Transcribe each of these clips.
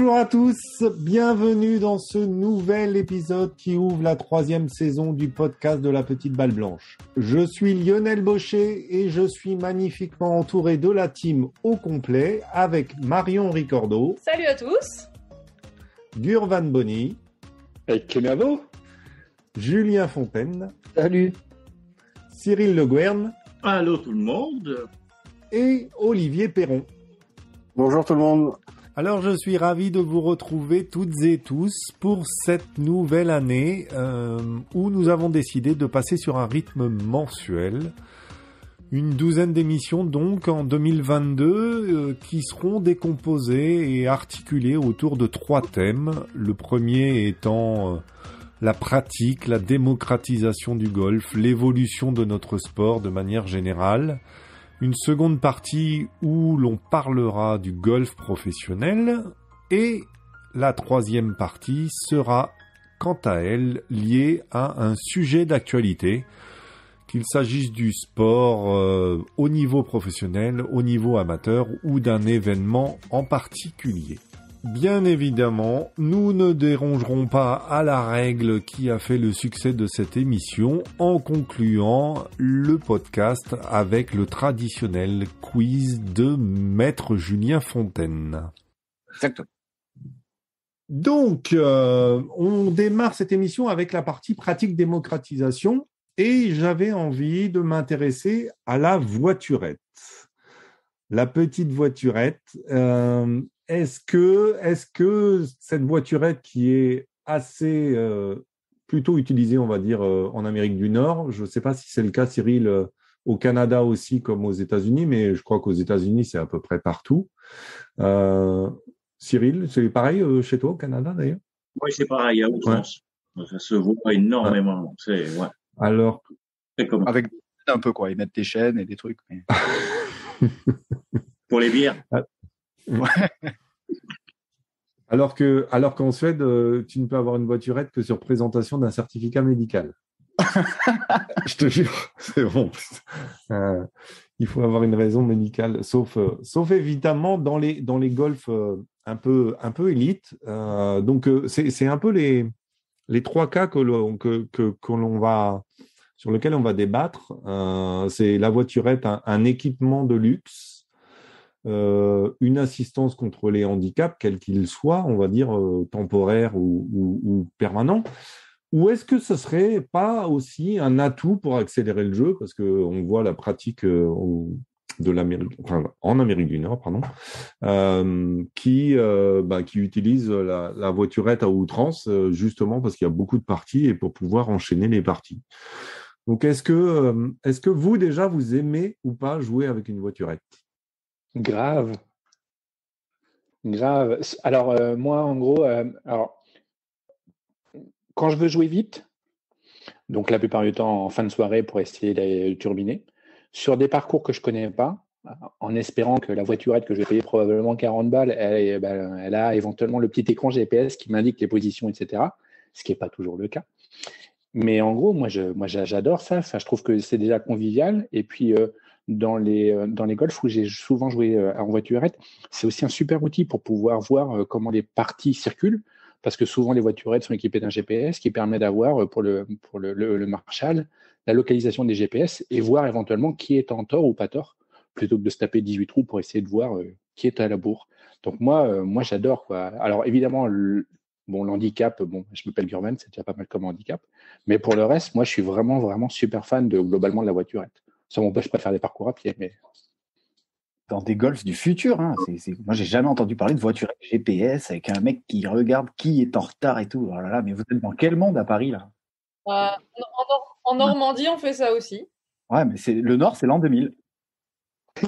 Bonjour à tous, bienvenue dans ce nouvel épisode qui ouvre la troisième saison du podcast de la petite balle blanche. Je suis Lionel Baucher et je suis magnifiquement entouré de la team au complet avec Marion Ricordo. Salut à tous. Gurvan Bonny. Avec Kenavo. Julien Fontaine. Salut. Cyril Le Guern. Allô tout le monde. Et Olivier Perron. Bonjour tout le monde. Alors je suis ravi de vous retrouver toutes et tous pour cette nouvelle année euh, où nous avons décidé de passer sur un rythme mensuel. Une douzaine d'émissions donc en 2022 euh, qui seront décomposées et articulées autour de trois thèmes. Le premier étant euh, la pratique, la démocratisation du golf, l'évolution de notre sport de manière générale une seconde partie où l'on parlera du golf professionnel et la troisième partie sera quant à elle liée à un sujet d'actualité, qu'il s'agisse du sport euh, au niveau professionnel, au niveau amateur ou d'un événement en particulier. Bien évidemment, nous ne dérangerons pas à la règle qui a fait le succès de cette émission en concluant le podcast avec le traditionnel quiz de Maître Julien Fontaine. Exactement. Donc, euh, on démarre cette émission avec la partie pratique démocratisation et j'avais envie de m'intéresser à la voiturette. La petite voiturette. Euh, est-ce que, est que cette voiturette qui est assez euh, plutôt utilisée, on va dire, euh, en Amérique du Nord, je ne sais pas si c'est le cas, Cyril, euh, au Canada aussi comme aux États-Unis, mais je crois qu'aux États-Unis, c'est à peu près partout. Cyril, c'est pareil chez toi au Canada d'ailleurs? Oui, c'est pareil, à outrance. Ça se voit énormément. Ouais. Alors, avec un peu quoi, ils mettent des chaînes et des trucs. Pour les bières. Ah. Alors que, alors qu'en Suède, euh, tu ne peux avoir une voiturette que sur présentation d'un certificat médical. Je te jure, c'est bon. Euh, il faut avoir une raison médicale, sauf, euh, sauf évidemment dans les dans les golfs un peu un peu élites. donc c'est un peu les les trois cas que l'on que, que, l'on va sur lequel on va débattre. c'est la voiturette, un équipement de luxe euh, une assistance contre les handicaps, quels qu'ils soient, on va dire euh, temporaires ou, ou, ou est-ce que ce serait pas aussi un atout pour accélérer le jeu, parce que on voit la pratique euh, en Amérique du Nord, pardon, qui bah, qui utilise la, voiturette à outrance, justement parce qu'il y a beaucoup de parties et pour pouvoir enchaîner les parties. Donc, est-ce que est-ce que vous déjà vous aimez ou pas jouer avec une voiturette? Grave. Grave. Alors, euh, moi, en gros, euh, alors, quand je veux jouer vite, donc la plupart du temps en fin de soirée pour essayer de turbiner, sur des parcours que je connais pas, en espérant que la voiturette que je vais payer probablement 40 balles, elle, ben, elle a éventuellement le petit écran GPS qui m'indique les positions, etc. Ce qui n'est pas toujours le cas. Mais en gros, moi, moi, j'adore ça. Enfin, je trouve que c'est déjà convivial. Et puis, euh, dans les, euh, dans les golfs où j'ai souvent joué euh, en voiturette, c'est aussi un super outil pour pouvoir voir euh, comment les parties circulent, parce que souvent les voiturettes sont équipées d'un GPS qui permet d'avoir pour, le, pour le, le, Marshall la localisation des GPS et voir éventuellement qui est en tort ou pas tort, plutôt que de se taper 18 trous pour essayer de voir qui est à la bourre. Donc moi, moi j'adore. Quoi. Alors évidemment, le, bon, l'handicap, bon, je m'appelle Gurman, c'est déjà pas mal comme handicap. Mais pour le reste, moi je suis vraiment, vraiment super fan de globalement de la voiturette. Ça m'empêche pas de faire des parcours à pied, mais dans des golfs du futur. Hein. C'est, Moi, j'ai jamais entendu parler de voiture GPS avec un mec qui regarde qui est en retard et tout. Oh là là, mais vous êtes dans quel monde à Paris là? Euh, en, Normandie, on fait ça aussi. Ouais, mais c'est le Nord, c'est l'an 2000.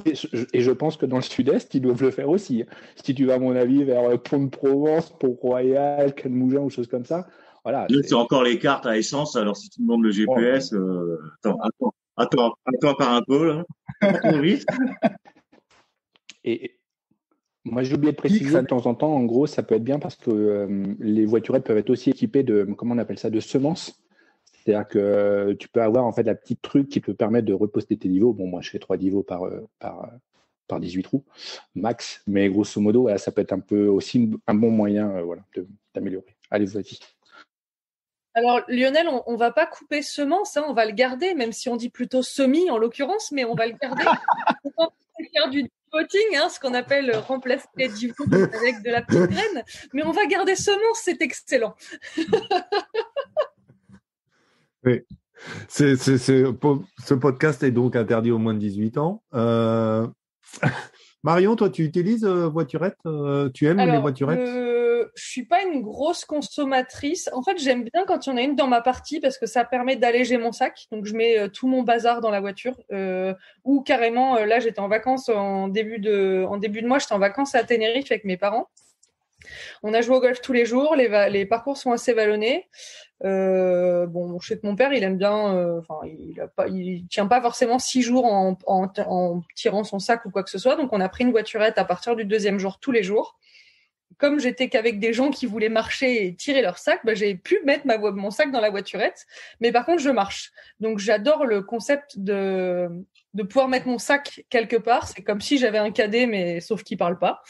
Et je, pense que dans le Sud-Est, ils doivent le faire aussi. Si tu vas, à mon avis, vers euh, Pont-de-Provence, Pont-Royal, Canmougin ou choses comme ça, voilà. C'est encore les cartes à essence. Alors, si tu demandes le GPS, euh, attends, attends. Attends, attends par un peu, là. Et moi, j'ai oublié de préciser de temps en temps, en gros, ça peut être bien parce que euh, les voiturettes peuvent être aussi équipées de, comment on appelle ça, de semences. C'est-à-dire que euh, tu peux avoir en fait la petite truc qui peut permettre de reposter tes niveaux. Bon, moi, je fais trois niveaux par, euh, par, par 18 trous max. Mais grosso modo, ça peut être un peu aussi un bon moyen voilà, d'améliorer. Allez, vas-y. Alors Lionel, on, ne va pas couper semence, hein, on va le garder, même si on dit plutôt semi en l'occurrence, mais on va le garder. on va faire du voting, hein, ce qu'on appelle remplacer du avec de la petite graine, mais on va garder semence, c'est excellent. oui. ce podcast est donc interdit aux moins de 18 ans. Euh, Marion, toi, tu utilises euh, voiturette euh, Tu aimes les voiturettes? euh, Je suis pas une grosse consommatrice. En fait, j'aime bien quand il y en a une dans ma partie parce que ça permet d'alléger mon sac. Donc, je mets tout mon bazar dans la voiture. ou carrément, là, j'étais en vacances en début de, mois, j'étais en vacances à Tenerife avec mes parents. On a joué au golf tous les jours. Les, parcours sont assez vallonnés. Euh, bon, je sais que mon père, il aime bien. Euh, il, a pas, il tient pas forcément six jours en, en, en, tirant son sac ou quoi que ce soit. Donc, on a pris une voiturette à partir du deuxième jour tous les jours. Comme j'étais qu'avec des gens qui voulaient marcher et tirer leur sac, bah, j'ai pu mettre ma, mon sac dans la voiturette. Mais par contre, je marche. Donc, j'adore le concept de de pouvoir mettre mon sac quelque part. C'est comme si j'avais un cadet, mais sauf qu'il parle pas.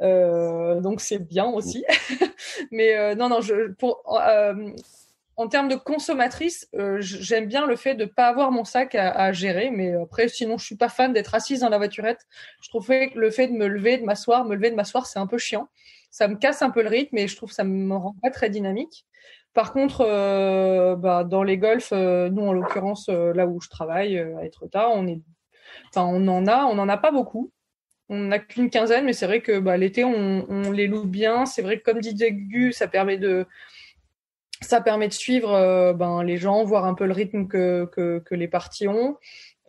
Euh, donc c'est bien aussi. mais euh, non, non, je, pour, euh, en termes de consommatrice, euh, j'aime bien le fait de pas avoir mon sac à, gérer, mais après, sinon, je suis pas fan d'être assise dans la voiturette. Je trouve que le fait de me lever, de m'asseoir, me lever, de m'asseoir, c'est un peu chiant. Ça me casse un peu le rythme et je trouve que ça me rend pas très dynamique. Par contre, euh, bah, dans les golfs, euh, nous en l'occurrence, là où je travaille à Etretat, on est, enfin, on en a, on en a pas beaucoup. On n'a qu'une quinzaine, mais c'est vrai que bah, l'été, on, les loue bien. C'est vrai que comme dit Gu, ça permet de ça permet de suivre euh, ben, les gens, voir un peu le rythme que, les parties ont.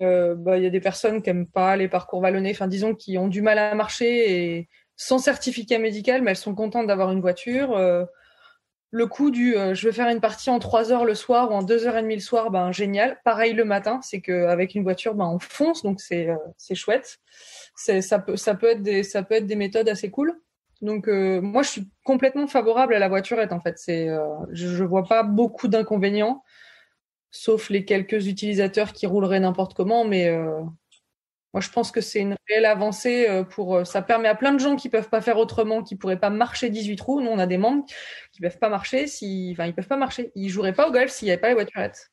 Euh, bah, il y a des personnes qui aiment pas les parcours vallonnés, enfin disons qui ont du mal à marcher et sans certificat médical, mais elles sont contentes d'avoir une voiture. Euh, le coup du je vais faire une partie en 3 heures le soir ou en 2 heures et demie le soir, ben génial. Pareil le matin, c'est qu'avec une voiture, ben on fonce, donc c'est c'est chouette. Ça peut ça peut être des ça peut être des méthodes assez cool. Donc euh, moi, je suis complètement favorable à la voiturette. En fait, c'est, euh, je, je vois pas beaucoup d'inconvénients, sauf les quelques utilisateurs qui rouleraient n'importe comment. Mais euh, moi, je pense que c'est une réelle avancée pour. ça permet à plein de gens qui peuvent pas faire autrement, qui pourraient pas marcher 18 trous. Nous, on a des membres qui peuvent pas marcher si, enfin, ils peuvent pas marcher. Ils joueraient pas au golf s'il y avait pas les voiturettes.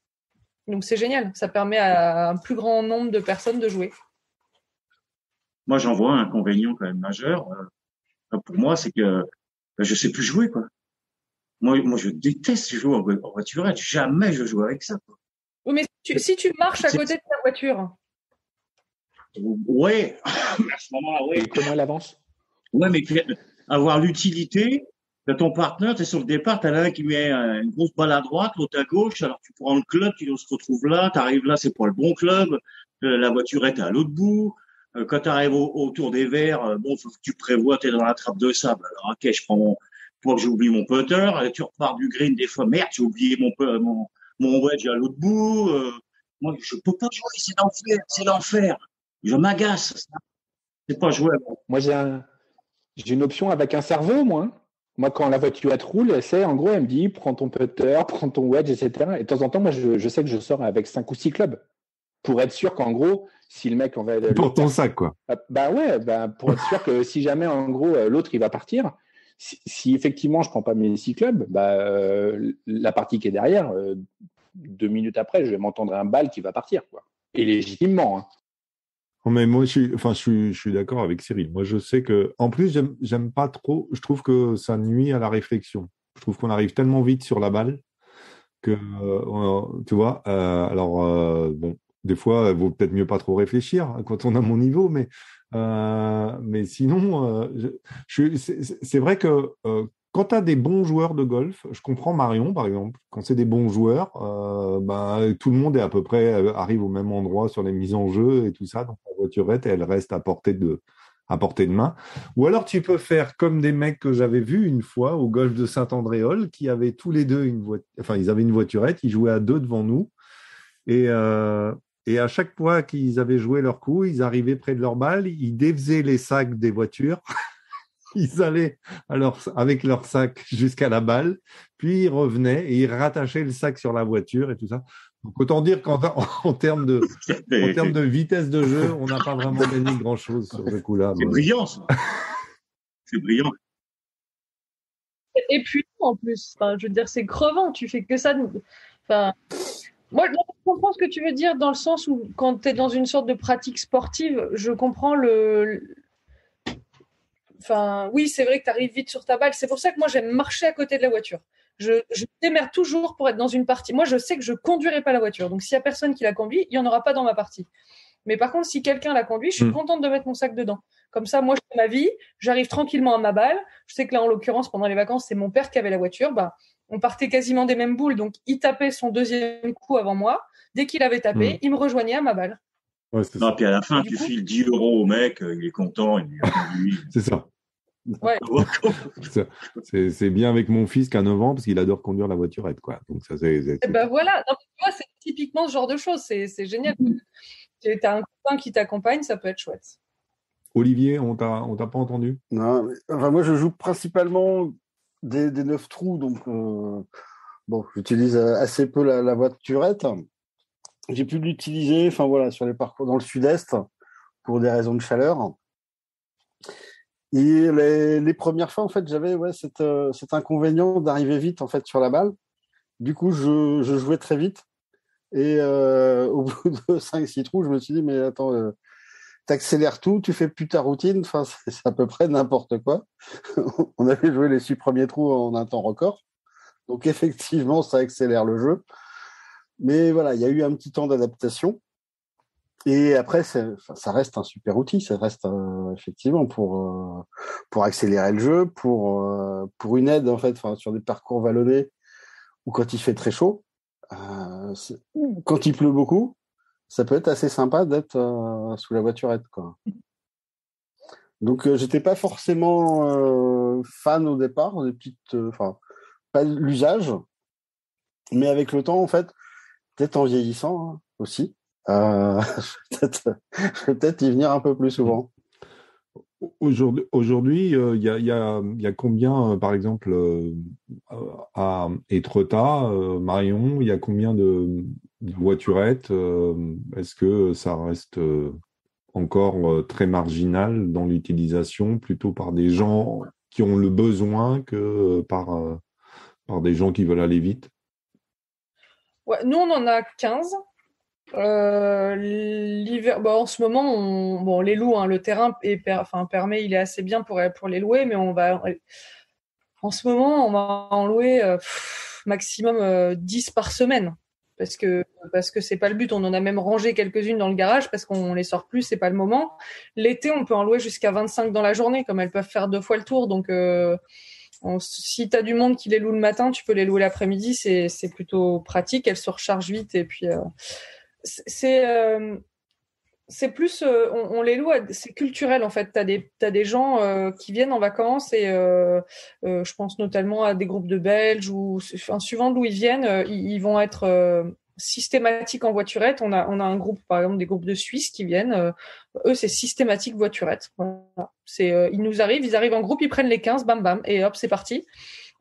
Donc c'est génial. Ça permet à un plus grand nombre de personnes de jouer. Moi, j'en vois un inconvénient quand même majeur pour moi, c'est que ben, je sais plus jouer, quoi. Moi, moi, je déteste jouer en, voiture. Jamais je joue avec ça. Quoi. Oui, mais si tu marches à côté de ta voiture. Ouais, à ce moment-là, oui. comment elle avance? Ouais, mais avoir l'utilité de ton partenaire, tu es sur le départ, tu as l'un qui met une grosse balle à droite, l'autre à gauche, alors tu prends le club, tu se retrouves là, tu arrives là, c'est pour le bon club, euh, la voiture est à l'autre bout, euh, quand tu arrives autour des verres, euh, bon, faut que tu prévois, tu es dans la trappe de sable. Alors, ok, je prends mon, pour que j'ai oublié mon putter, tu repars du green des fois, merde, j'ai oublié mon, mon, mon wedge à l'autre bout. Euh, moi, je peux pas jouer, c'est l'enfer, c'est l'enfer. Je m'agace. C'est pas jouable. Moi, j'ai un, j'ai une option avec un cerveau, moi. Moi, quand la voiture elle roule, c'est en gros, elle me dit prends ton putter, prends ton wedge, etc. Et de temps en temps, moi, je, je sais que je sors avec cinq ou six clubs pour être sûr qu'en gros, si le mec on va pour ton sac quoi. Ah, bah ouais, bah pour être sûr que si jamais en gros euh, l'autre il va partir, si, effectivement je prends pas mes six clubs, bah euh, la partie qui est derrière, euh, deux minutes après, je vais m'entendre un bal qui va partir quoi. Et légitimement. Hein. Oh, mais moi, je suis, enfin, je suis, d'accord avec Cyril. Moi, je sais que, en plus, j'aime pas trop. Je trouve que ça nuit à la réflexion. Je trouve qu'on arrive tellement vite sur la balle que, tu vois. alors, bon, des fois, il vaut peut-être mieux pas trop réfléchir hein, quand on a mon niveau, mais euh, mais sinon, euh, c'est vrai que euh, quand tu as des bons joueurs de golf, je comprends Marion par exemple, quand c'est des bons joueurs, ben, tout le monde est à peu près arrive au même endroit sur les mises en jeu et tout ça, donc la voiturette elle reste à portée de à portée de main. Ou alors tu peux faire comme des mecs que j'avais vus une fois au golf de Saint-Andréol qui avaient tous les deux une voiture, enfin ils avaient une voiturette, ils jouaient à deux devant nous. Et, euh, et à chaque fois qu'ils avaient joué leur coup, ils arrivaient près de leur balle, ils défaisaient les sacs des voitures. ils allaient alors avec leur sac jusqu'à la balle, puis ils revenaient et ils rattachaient le sac sur la voiture et tout ça. Donc autant dire qu'en en, termes de en termes de vitesse de jeu, on n'a pas vraiment gagné grand chose sur ce coup-là. C'est brillant, ça. c'est brillant. Et puis en plus, enfin, je veux dire, c'est crevant. Tu fais que ça. Enfin, moi, je comprends ce que tu veux dire dans le sens où quand tu es dans une sorte de pratique sportive, je comprends le, Enfin, oui, c'est vrai que tu arrives vite sur ta balle. C'est pour ça que moi, j'aime marcher à côté de la voiture. Je, je démerde toujours pour être dans une partie. Moi, je sais que je conduirai pas la voiture. Donc, s'il y a personne qui la conduit, il y en aura pas dans ma partie. Mais par contre, si quelqu'un la conduit, je suis hmm. contente de mettre mon sac dedans. Comme ça, moi, je fais ma vie, j'arrive tranquillement à ma balle. Je sais que là, en l'occurrence, pendant les vacances, c'est mon père qui avait la voiture. Bah, on partait quasiment des mêmes boules. Donc, il tapait son deuxième coup avant moi. Dès qu'il avait tapé, hmm. il me rejoignait à ma balle. Ouais, non, puis à la fin, tu files 10 euros au mec, euh, il est content. c'est ça. c'est bien avec mon fils qui a 9 ans parce qu'il adore conduire la voiturette. Quoi. Donc ça, c'est, eh ben voilà, c'est typiquement ce genre de choses. C'est, génial. Tu as un copain qui t'accompagne, ça peut être chouette. Olivier, on t'a, on t'a pas entendu? Non, enfin, moi je joue principalement des, des 9 trous, donc euh, bon, j'utilise assez peu la, la voiturette. J'ai pu l'utiliser, enfin voilà, sur les parcours dans le sud-est pour des raisons de chaleur. Et les, premières fois, en fait, j'avais ouais, euh, cet, inconvénient d'arriver vite en fait sur la balle. Du coup, je, jouais très vite. Et euh, au bout de 5-6 trous, je me suis dit, mais attends, euh, t'accélères tout, tu fais plus ta routine, enfin, c'est à peu près n'importe quoi. On avait joué les six premiers trous en un temps record. Donc effectivement, ça accélère le jeu. Mais voilà, il y a eu un petit temps d'adaptation. Et après, ça reste un super outil. Ça reste euh, effectivement pour euh, pour accélérer le jeu, pour euh, pour une aide en fait, sur des parcours vallonnés ou quand il fait très chaud. quand il pleut beaucoup, ça peut être assez sympa d'être sous la voiturette, quoi. Donc, j'étais pas forcément fan au départ des petites, enfin, pas l'usage, mais avec le temps, en fait, peut-être en vieillissant hein, aussi euh, je vais peut-être y venir un peu plus souvent. Aujourd'hui, il euh, y, a, y, a, y, a, combien, euh, par exemple, euh, à Etretat, Marion, il y a combien de, de voiturettes Est-ce que ça reste encore très marginal dans l'utilisation, plutôt par des gens qui ont le besoin que par, par des gens qui veulent aller vite? Ouais, Nous, on en a 15. Euh, l'hiver, bah, en ce moment, on, bon, les loue, hein, le terrain est permet, il est assez bien pour, les louer, mais on va, en ce moment, on va en louer euh, maximum 10 euh, par semaine. Parce que parce que c'est pas le but. On en a même rangé quelques-unes dans le garage parce qu'on les sort plus, c'est pas le moment. L'été, on peut en louer jusqu'à 25 dans la journée, comme elles peuvent faire deux fois le tour. Donc si tu as du monde qui les loue le matin, tu peux les louer l'après-midi, c'est plutôt pratique. Elles se rechargent vite et puis c'est euh, c'est plus euh, on, les loue c'est culturel en fait. Tu as des t'as des gens euh, qui viennent en vacances et je pense notamment à des groupes de Belges ou enfin, suivant d'où ils viennent ils, vont être systématiques en voiturette. On a on a un groupe par exemple des groupes de Suisses qui viennent eux c'est systématique voiturette. Voilà. c'est ils nous arrivent ils arrivent en groupe ils prennent les 15 bam bam et hop c'est parti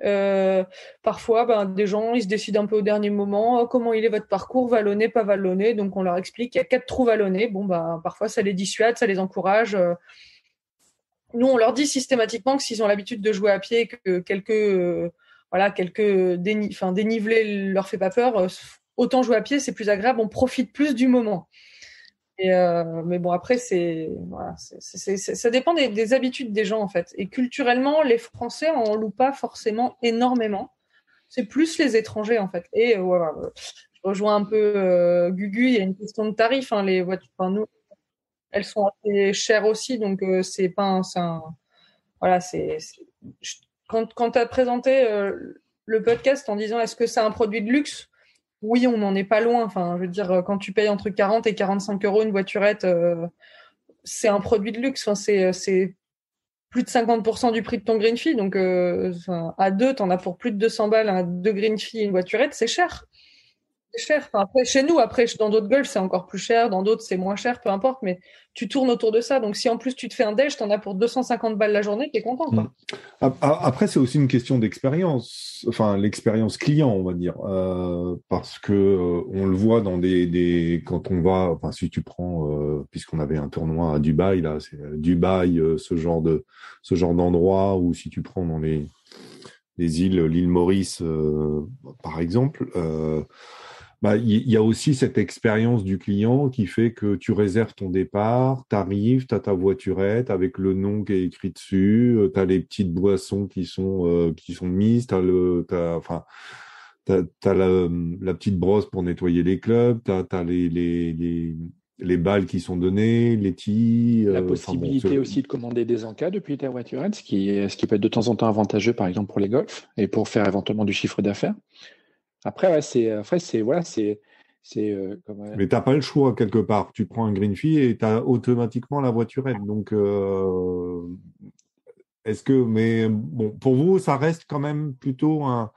euh, parfois, ben, des gens, ils se décident un peu au dernier moment, oh, comment il est votre parcours, vallonné, pas vallonné. Donc, on leur explique qu'il y a quatre trous vallonnés. Bon, ben, parfois, ça les dissuade, ça les encourage. Euh. Nous, on leur dit systématiquement que s'ils ont l'habitude de jouer à pied, que quelques, euh, voilà, quelques dénivelés leur fait pas peur, autant jouer à pied, c'est plus agréable, on profite plus du moment. Euh, mais bon, après, c'est ça dépend des, des, habitudes des gens en fait. Et culturellement, les Français en louent pas forcément énormément. C'est plus les étrangers en fait. Et euh, voilà, je rejoins un peu euh, Gugu. Il y a une question de tarif. Hein, les voitures, enfin, nous, elles sont assez chères aussi, donc euh, c'est pas un, voilà, c'est quand quand tu as présenté euh, le podcast en disant est-ce que c'est un produit de luxe? Oui, on n'en est pas loin. Enfin, je veux dire, quand tu payes entre 40 et 45 euros une voiturette, euh, c'est un produit de luxe. Enfin, c'est, c'est plus de 50% du prix de ton green fee. Donc, euh, à deux, t'en as pour plus de 200 balles un deux green fee et une voiturette, c'est cher. Cher. Après, chez nous, après, dans d'autres golfs, c'est encore plus cher, dans d'autres, c'est moins cher, peu importe, mais tu tournes autour de ça. Donc, si en plus tu te fais un déj, t'en as pour 250 balles la journée, t'es content. Mm. Après, c'est aussi une question d'expérience, enfin, l'expérience client, on va dire, euh, parce que euh, on le voit dans des, quand on va, enfin, si tu prends, euh, puisqu'on avait un tournoi à Dubaï, là, c'est Dubaï, ce genre ce genre d'endroit, ou si tu prends dans les, les îles, l'île Maurice, par exemple, bah, il y, a aussi cette expérience du client qui fait que tu réserves ton départ, tu arrives, tu as ta voiturette avec le nom qui est écrit dessus, euh, tu as les petites boissons qui sont, euh, qui sont mises, tu as, le, as, enfin, as la, la, petite brosse pour nettoyer les clubs, tu as, les, les, les, les, balles qui sont données, les tis. La possibilité aussi de commander des encas depuis ta voiturette, ce qui, ce qui peut être de temps en temps avantageux, par exemple, pour les golfs et pour faire éventuellement du chiffre d'affaires. Après, ouais, c'est, après, c'est, voilà, c'est, c'est. Euh, comme, Mais t'as pas le choix quelque part. Tu prends un green fee et tu as automatiquement la voiturette. Donc, euh, est-ce que, mais bon, pour vous, ça reste quand même plutôt un,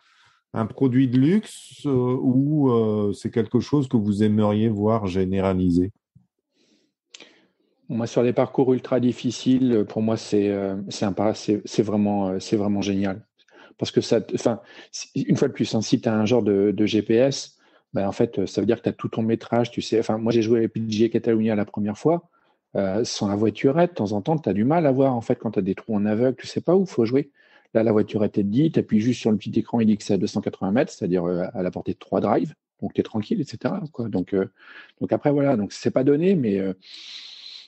un produit de luxe euh, ou c'est quelque chose que vous aimeriez voir généraliser? Moi, sur les parcours ultra difficiles, pour moi, c'est c'est c'est vraiment, c'est vraiment génial parce que ça, enfin, une fois de plus, hein, si tu as un genre de, GPS, ben, en fait, ça veut dire que tu as tout ton métrage. Tu sais, enfin, moi, j'ai joué avec PGA Catalunya la première fois. Euh, sans la voiturette, de temps en temps, tu as du mal à voir en fait quand tu as des trous en aveugle, tu sais pas où il faut jouer. Là, la voiturette est dit, tu appuies juste sur le petit écran, il dit que c'est à 280 mètres, c'est-à-dire euh, à la portée de trois drives, donc tu es tranquille, etc. Donc, euh, donc après, voilà, donc c'est pas donné, mais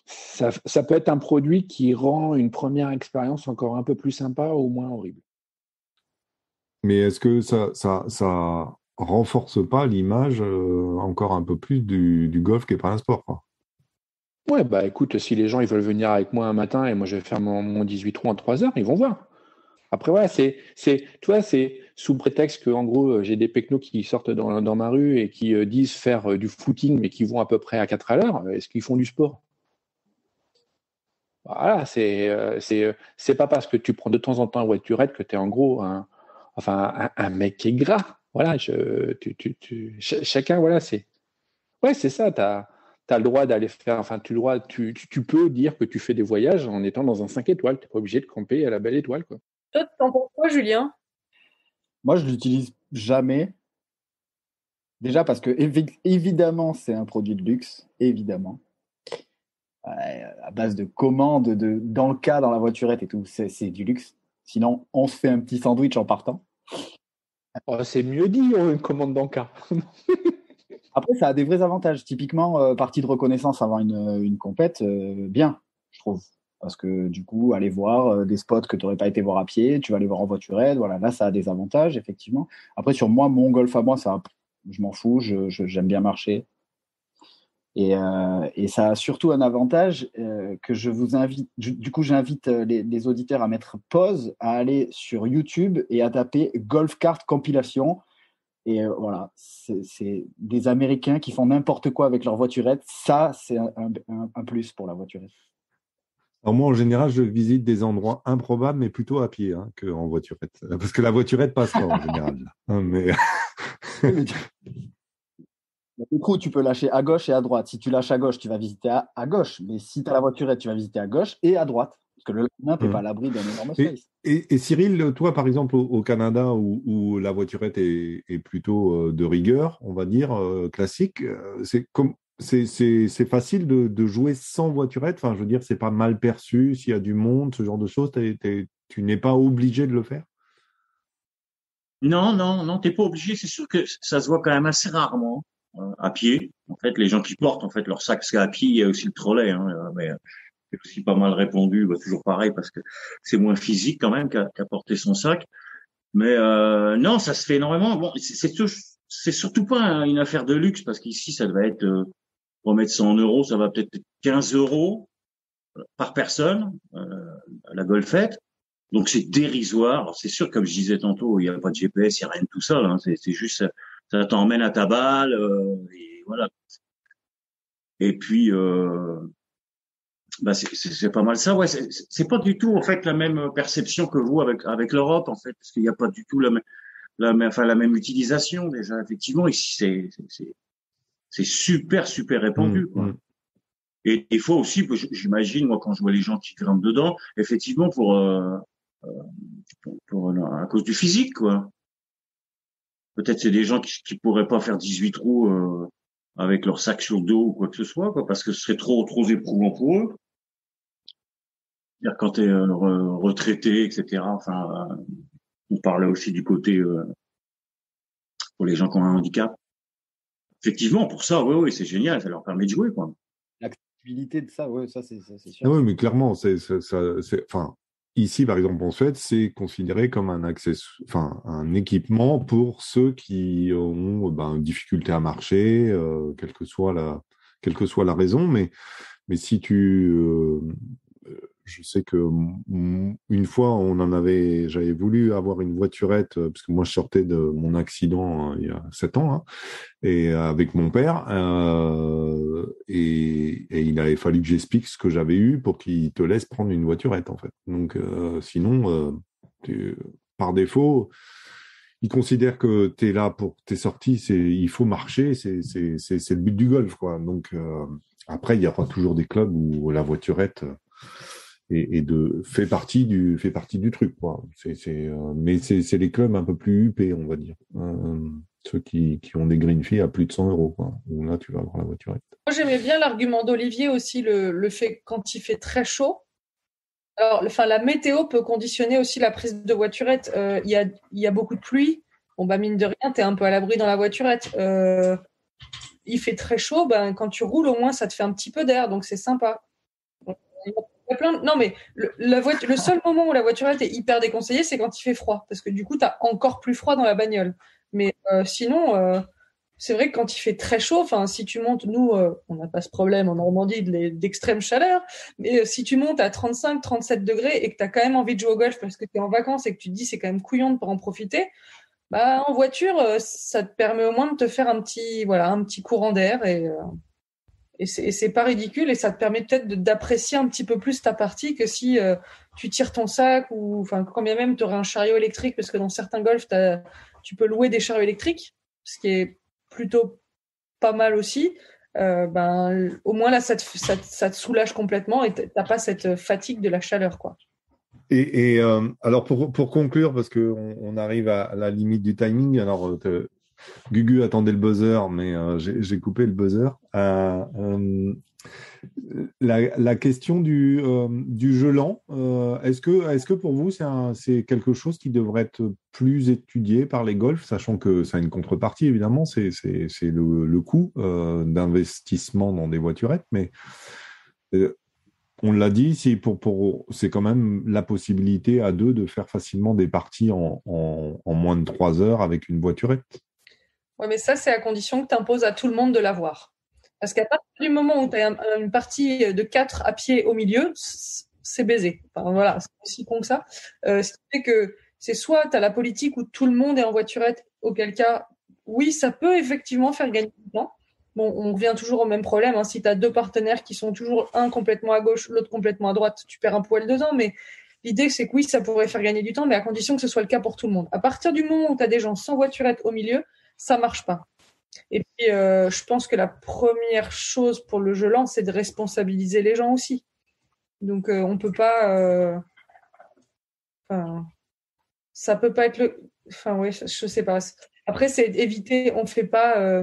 ça, ça, peut être un produit qui rend une première expérience encore un peu plus sympa ou moins horrible. Mais est-ce que ça, ça, renforce pas l'image euh, encore un peu plus du, golf qui n'est pas un sport Ouais, bah écoute, si les gens ils veulent venir avec moi un matin et moi je vais faire mon, mon 18 trous en 3 heures, ils vont voir. Après, voilà, c'est, c'est, tu vois, c'est sous prétexte que, en gros, euh, j'ai des pecnos qui sortent dans, ma rue et qui euh, disent faire du footing, mais qui vont à peu près à 4 à l'heure. Est-ce qu'ils font du sport? Voilà, c'est, c'est, c'est pas parce que tu prends de temps en temps une voiturette que tu es en gros un, enfin un, mec qui est gras. Voilà, je, tu, tu, tu, chacun, voilà, c'est. Ouais, c'est ça, tu as, le droit d'aller faire. Enfin, tu, le droit, tu, tu, peux dire que tu fais des voyages en étant dans un 5 étoiles. Tu n'es pas obligé de camper à la belle étoile. Quoi. Toi, t'en penses quoi, Julien? Moi, je l'utilise jamais. Déjà parce que, évidemment, c'est un produit de luxe, évidemment. à base de commandes, de, dans le cas, dans la voiturette et tout, c'est du luxe. Sinon, on se fait un petit sandwich en partant. Oh, c'est mieux dit, euh, une commande d'enca. Après, ça a des vrais avantages. Typiquement, euh, partie de reconnaissance avant une, compète, euh, bien, je trouve. Parce que du coup, aller voir des spots que tu n'aurais pas été voir à pied, tu vas aller voir en voiturette, voilà, là, ça a des avantages, effectivement. Après, sur moi, mon golf à moi, ça, je m'en fous, j'aime bien marcher. Euh, et, ça a surtout un avantage euh, que je vous invite, du coup j'invite euh, les, auditeurs à mettre pause, à aller sur YouTube et à taper Golf Kart Compilation. Et voilà, c'est des Américains qui font n'importe quoi avec leur voiturette. Ça, c'est un, plus pour la voiturette. Alors moi, en général, je visite des endroits improbables, mais plutôt à pied hein, qu'en voiturette. Parce que la voiturette passe pas en général. Hein, mais... Du coup, tu peux lâcher à gauche et à droite. Si tu lâches à gauche, tu vas visiter à, gauche. Mais si tu as la voiturette, tu vas visiter à gauche et à droite. Parce que le lendemain, tu n'es pas à l'abri d'un énorme space. Et, Cyril, toi, par exemple, au, Canada, où, la voiturette est, plutôt euh, de rigueur, on va dire, euh, classique, euh, c'est comme. C'est facile de, jouer sans voiturette? Enfin, je veux dire, c'est pas mal perçu s'il y a du monde, ce genre de choses. tu n'es pas obligé de le faire? Non, non, non, t'es pas obligé. C'est sûr que ça se voit quand même assez rarement. Euh, à pied. En fait, les gens qui portent en fait leur sac à pied, il y a aussi le trolley, hein, euh, mais euh, c'est aussi pas mal répondu, bah, toujours pareil parce que c'est moins physique quand même qu'à porter son sac. Mais euh, non, ça se fait énormément. Bon, c'est surtout pas une affaire de luxe parce qu'ici ça va être pour mettre 100 euros, ça va peut-être 15 euros par personne euh, à la golfette. Donc c'est dérisoire. C'est sûr, comme je disais tantôt, il n'y a pas de GPS, il n'y a rien de tout ça. Hein. C'est juste ça t'emmène à ta balle euh, et voilà. Et puis euh, bah c'est pas mal ça. Ouais, c'est pas du tout en fait la même perception que vous avec avec l'Europe en fait, parce qu'il n'y a pas du tout la même. la même, enfin la même utilisation déjà. Effectivement, ici c'est c'est c'est super super répandu. Mm, quoi. mm. Et des fois aussi, j'imagine moi quand je vois les gens qui grimpent dedans, effectivement pour, euh, euh, pour, pour- à cause du physique quoi. Peut-être c'est des gens qui qui pourraient pas faire 18 trous euh, avec leur sac sur le dos ou quoi que ce soit quoi, parce que ce serait trop trop éprouvant pour eux. C'est-à-dire quand tu es retraité, etc. Enfin, euh, on parlait aussi du côté euh, pour les gens qui ont un handicap. Effectivement, pour ça, oui, oui, c'est génial, ça leur permet de jouer, quoi. L'accessibilité de ça, ouais, ça c'est sûr. Ah oui, mais clairement, c'est, c'est- ça- c'est- enfin, ici, par exemple, en Suède, c'est considéré comme un access, enfin, un équipement pour ceux qui ont ben, une difficulté à marcher, euh, quelle que soit la, quelle que soit la raison. Mais, mais si tu, euh, je sais que une fois, on en avait, j'avais voulu avoir une voiturette euh, parce que moi, je sortais de mon accident euh, il y a sept ans, hein, et euh, avec mon père, euh, et, il avait fallu que j'explique ce que j'avais eu pour qu'il te laisse prendre une voiturette, en fait. Donc, sinon, par défaut, il considère que tu es là pour tes sorties, c'est il faut marcher, c'est le but du golf, quoi. Donc après, il y aura toujours des clubs où la voiturette et, de fait partie du fait partie du truc quoi c'est euh, mais c'est les clubs un peu plus huppés on va dire Euh, ceux qui qui ont des green fees à plus de 100 euros quoi là tu vas avoir la voiturette Moi, j'aimais bien l'argument d'Olivier aussi, le, le fait quand il fait très chaud. Alors, la météo peut conditionner aussi la prise de voiturette. Euh, Il y, a, y a beaucoup de pluie. Bon, bah, mine de rien, tu es un peu à l'abri dans la voiturette. Il fait très chaud, ben, quand tu roules, au moins, ça te fait un petit peu d'air, donc c'est sympa. Non, mais le, la voiture, le seul moment où la voiturette est hyper déconseillée, c'est quand il fait froid, parce que du coup, tu as encore plus froid dans la bagnole. Mais euh, sinon, euh, c'est vrai que quand il fait très chaud, enfin, si tu montes, nous, euh, on n'a pas ce problème en Normandie d'extrême chaleur, mais euh, si tu montes à 35, 37 degrés et que tu as quand même envie de jouer au golf parce que tu es en vacances et que tu te dis c'est quand même couillon de pas en profiter, bah, en voiture, euh, ça te permet au moins de te faire un petit, voilà, un petit courant d'air et, et c'est pas ridicule et ça te permet peut-être d'apprécier un petit peu plus ta partie que si euh, tu tires ton sac ou, enfin, quand bien même tu aurais un chariot électrique parce que dans certains golfs, tu peux louer des chariots électriques, ce qui est plutôt pas mal aussi. Euh, ben, au moins là, ça te, soulage complètement et t'as pas cette fatigue de la chaleur, quoi. et, euh, alors pour pour conclure parce que on, arrive à, la limite du timing alors Gugu attendait le buzzer mais j'ai coupé le buzzer Euh, la, question du, euh, du gelant, euh, est-ce que, est que pour vous, c'est quelque chose qui devrait être plus étudié par les golfs, sachant que ça a une contrepartie, évidemment, c'est le, le coût euh, d'investissement dans des voiturettes, mais on l'a dit, c'est pour, pour, quand même la possibilité à deux de faire facilement des parties en, en, en moins de trois heures avec une voiturette. Ouais, mais ça, c'est à condition que tu imposes à tout le monde de l'avoir. Parce qu'à partir du moment où tu as une partie de quatre à pied au milieu, c'est baisé. Enfin, voilà, c'est aussi con que ça. Euh, ce qui fait que c'est soit tu as la politique où tout le monde est en voiturette, auquel cas, oui, ça peut effectivement faire gagner du temps. Bon, on revient toujours au même problème. hein. Si tu as deux partenaires qui sont toujours un complètement à gauche, l'autre complètement à droite, tu perds un poil dedans. Mais l'idée, c'est que oui, ça pourrait faire gagner du temps, mais à condition que ce soit le cas pour tout le monde. À partir du moment où tu as des gens sans voiturette au milieu, ça marche pas. Et puis, euh, je pense que la première chose pour le gelant, c'est de responsabiliser les gens aussi. Donc, euh, on peut pas. euh, Enfin, ça peut pas être le. Enfin, oui, je, je sais pas. Après, c'est éviter. On fait pas.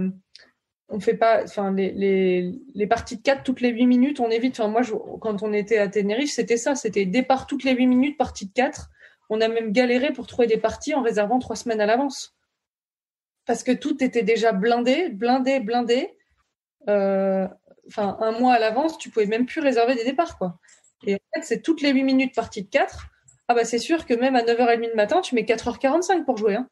on fait pas. Enfin, les, parties de 4 toutes les 8 minutes, on évite. Enfin, moi, quand on était à Tenerife, c'était ça. C'était départ toutes les 8 minutes, partie de 4. On a même galéré pour trouver des parties en réservant trois semaines à l'avance parce que tout était déjà blindé, blindé, blindé. Euh, Enfin, un mois à l'avance, tu pouvais même plus réserver des départs, quoi. Et en fait, c'est toutes les 8 minutes partie de 4. Ah bah c'est sûr que même à 9h30 du matin, tu mets 4h45 pour jouer. Hein.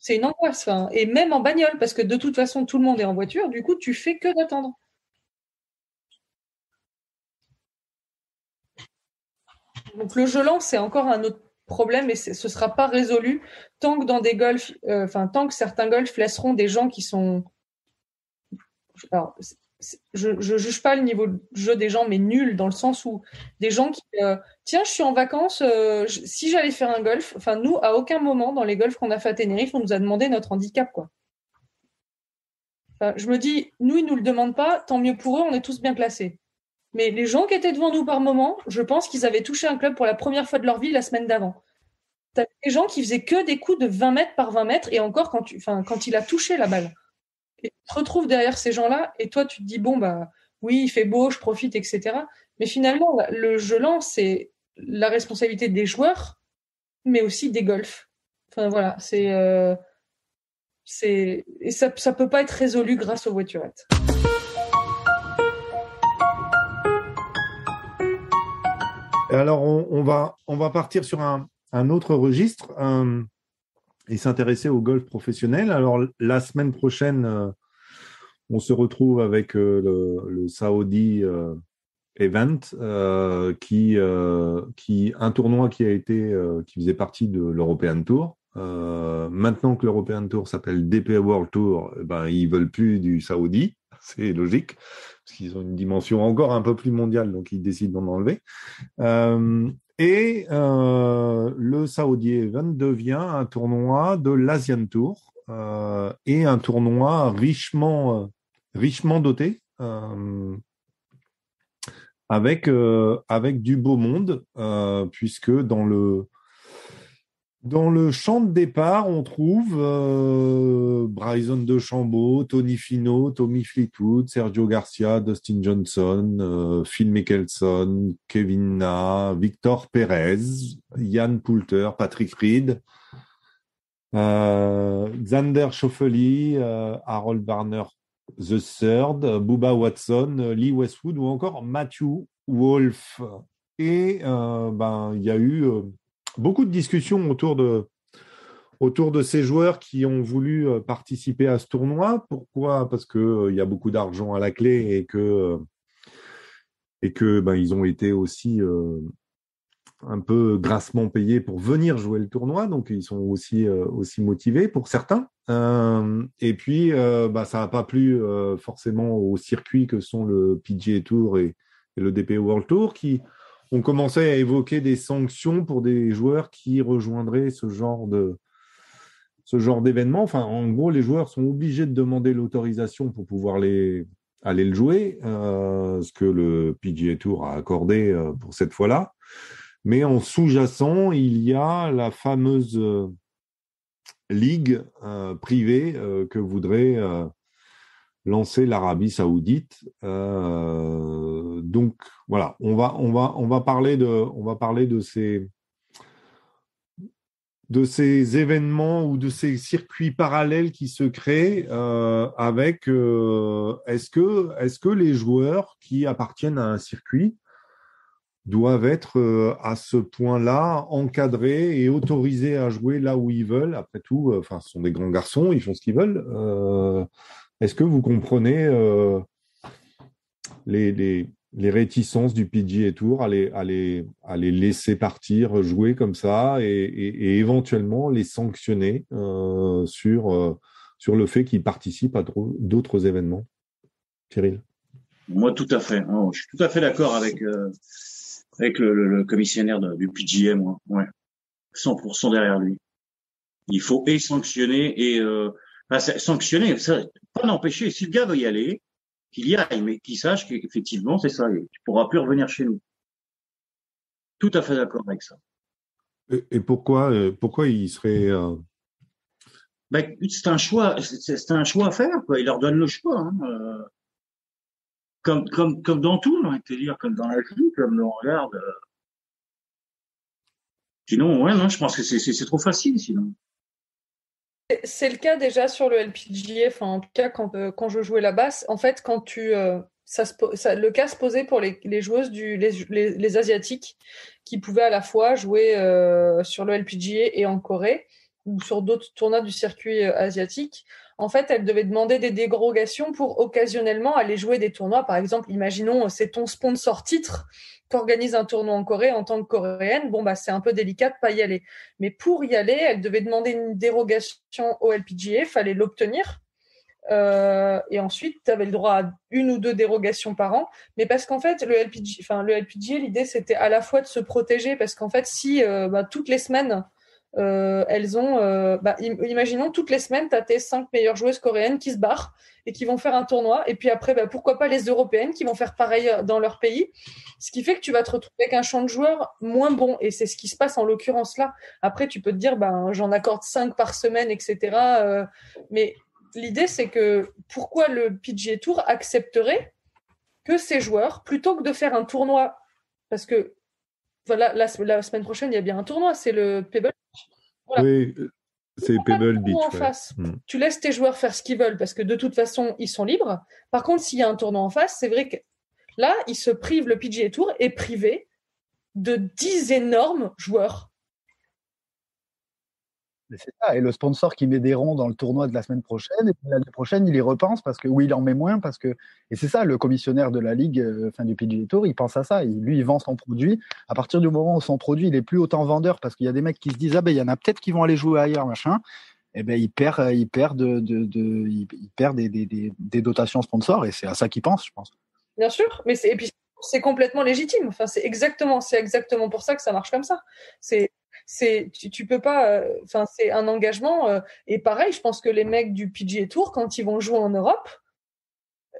C'est une angoisse. Et même en bagnole, parce que de toute façon, tout le monde est en voiture, du coup, tu fais que d'attendre. Donc le gelant, c'est encore un autre problème et ce sera pas résolu tant que dans des golfs, euh, enfin tant que certains golfs laisseront des gens qui sont, alors je, je juge pas le niveau de jeu des gens, mais nul dans le sens où des gens qui, euh, tiens, je suis en vacances, euh, si j'allais faire un golf, enfin nous, à aucun moment dans les golfs qu'on a fait à Tenerife, on nous a demandé notre handicap, quoi. Je me dis, nous, ils nous le demandent pas, tant mieux pour eux, on est tous bien classés. Mais les gens qui étaient devant nous par moment, je pense qu'ils avaient touché un club pour la première fois de leur vie la semaine d'avant. T'as des gens qui faisaient que des coups de 20 mètres par 20 mètres, et encore quand, tu, quand il a touché la balle. Et tu te retrouves derrière ces gens-là, et toi, tu te dis, bon, bah, oui, il fait beau, je profite, etc. Mais finalement, le jeu c'est la responsabilité des joueurs, mais aussi des golfs. Enfin, voilà, c'est. euh, et ça, ça peut pas être résolu grâce aux voiturettes. Alors, on, va, on va partir sur un, autre registre et s'intéresser au golf professionnel. Alors, la semaine prochaine, euh, on se retrouve avec euh, le, Saudi euh, Event, qui, un tournoi qui a été, qui faisait partie de l'European Tour. Maintenant que l'European Tour s'appelle DP World Tour, eh ben, ils veulent plus du Saudi. C'est logique, parce qu'ils ont une dimension encore un peu plus mondiale, donc ils décident d'en enlever. Euh, et euh, le Saudi Event devient un tournoi de l'Asian Tour euh, et un tournoi richement, richement doté. avec, avec du beau monde, puisque dans le, dans le champ de départ, on trouve euh, Bryson DeChambeau, Tony Fino, Tommy Fleetwood, Sergio Garcia, Dustin Johnson, euh, Phil Mickelson, Kevin Na, Victor Perez, Ian Poulter, Patrick Reed, euh, Xander Schauffele, Harold Barner The Third, Bubba Watson, Lee Westwood ou encore Matthew Wolf. Et ben il y a eu beaucoup de discussions autour de autour de ces joueurs qui ont voulu euh, participer à ce tournoi. Pourquoi? Parce que euh, y a beaucoup d'argent à la clé et que euh, et que ben ils ont été aussi euh, un peu grassement payés pour venir jouer le tournoi, donc ils sont aussi aussi motivés pour certains. Et puis bah, ça n'a pas plu forcément au circuit que sont le PGA Tour et, et le DP World Tour qui ont commencé à évoquer des sanctions pour des joueurs qui rejoindraient ce genre d'événement. En gros, les joueurs sont obligés de demander l'autorisation pour pouvoir aller le jouer, euh, ce que le PGA Tour a accordé euh, pour cette fois-là. Mais en sous-jacent, il y a la fameuse euh, ligue privée que voudrait lancer l'Arabie Saoudite. Euh, donc voilà, on va parler de ces événements ou de ces circuits parallèles qui se créent euh, avec euh, est-ce que les joueurs qui appartiennent à un circuit doivent être à ce point-là encadrés et autorisés à jouer là où ils veulent? Après tout, enfin, ce sont des grands garçons, ils font ce qu'ils veulent. Est-ce que vous comprenez euh, les, les, réticences du PGA Tour à les, à, les, à les laisser partir jouer comme ça et, éventuellement les sanctionner euh, sur, euh, sur le fait qu'ils participent à d'autres événements? Cyril? Moi, tout à fait. Oh, je suis tout à fait d'accord avec avec le, commissionnaire du PGA, moi. Ouais, 100% derrière lui. Il faut et sanctionner et enfin, sanctionner, ça, pas l'empêcher. Si le gars veut y aller, qu'il y aille, mais qu'il sache qu'effectivement c'est ça. Tu pourras plus revenir chez nous. Tout à fait d'accord avec ça. et, et pourquoi, euh, pourquoi il serait... euh, Ben, c'est un choix, c'est un choix à faire. Quoi. Il leur donne le choix. Hein. euh, comme, comme, comme dans tout, j'ai te dire, comme dans la vie, comme on regarde. Sinon, ouais, non, je pense que c'est trop facile, sinon. C'est le cas déjà sur le LPGA, en tout cas quand, euh, quand je jouais la basse, en fait quand tu euh, le cas se posait pour les, joueuses les, asiatiques qui pouvaient à la fois jouer euh, sur le LPGA et en Corée ou sur d'autres tournois du circuit asiatique. En fait, elles devaient demander des dérogations pour occasionnellement aller jouer des tournois. Par exemple, imaginons c'est ton sponsor titre qu'organise un tournoi en Corée en tant que coréenne. Bon bah c'est un peu délicat de pas y aller. Mais pour y aller, elle devait demander une dérogation au LPGA, fallait l'obtenir. Euh, et ensuite, tu avais le droit à une ou deux dérogations par an. Mais parce qu'en fait, le LPG, enfin, le LPG, l'idée, c'était à la fois de se protéger, parce qu'en fait, si euh, bah, toutes les semaines, euh, elles ont, euh, bah, im- imaginons toutes les semaines, tu as tes cinq meilleures joueuses coréennes qui se barrent et qui vont faire un tournoi. Et puis après, bah, pourquoi pas les européennes qui vont faire pareil euh, dans leur pays. Ce qui fait que tu vas te retrouver avec un champ de joueurs moins bon. Et c'est ce qui se passe en l'occurrence là. Après, tu peux te dire, ben, j'en accorde cinq par semaine, etc. Mais l'idée, c'est que pourquoi le PGA Tour accepterait que ces joueurs, plutôt que de faire un tournoi, parce que voilà, la, la semaine prochaine, il y a bien un tournoi, c'est le Pebble. Voilà. Oui, c'est Pebble Beach. tournoi en ouais. face? Mm. Tu laisses tes joueurs faire ce qu'ils veulent parce que de toute façon, ils sont libres. Par contre, s'il y a un tournoi en face, c'est vrai que là, ils se privent, le PGA Tour est privé de 10 énormes joueurs. Et le sponsor qui met des ronds dans le tournoi de la semaine prochaine, et l'année prochaine, il y repense parce que, ou il en met moins parce que, et c'est ça, le commissionnaire de la ligue, euh, enfin, du PGA Tour, il pense à ça. Il- lui, il vend son produit. À partir du moment où son produit, il est plus autant vendeur parce qu'il y a des mecs qui se disent, ah ben, il y en a peut-être qui vont aller jouer ailleurs, machin. Eh ben, il perd, euh, il perd de, il, perd des dotations sponsors et c'est à ça qu'il pense, je pense. Bien sûr, mais c'est et puis c'est complètement légitime. Enfin, c'est exactement, c'est exactement pour ça que ça marche comme ça. C'est, c'est, tu, tu peux pas. euh, Enfin, c'est un engagement. euh, et pareil, je pense que les mecs du PGA Tour, quand ils vont jouer en Europe,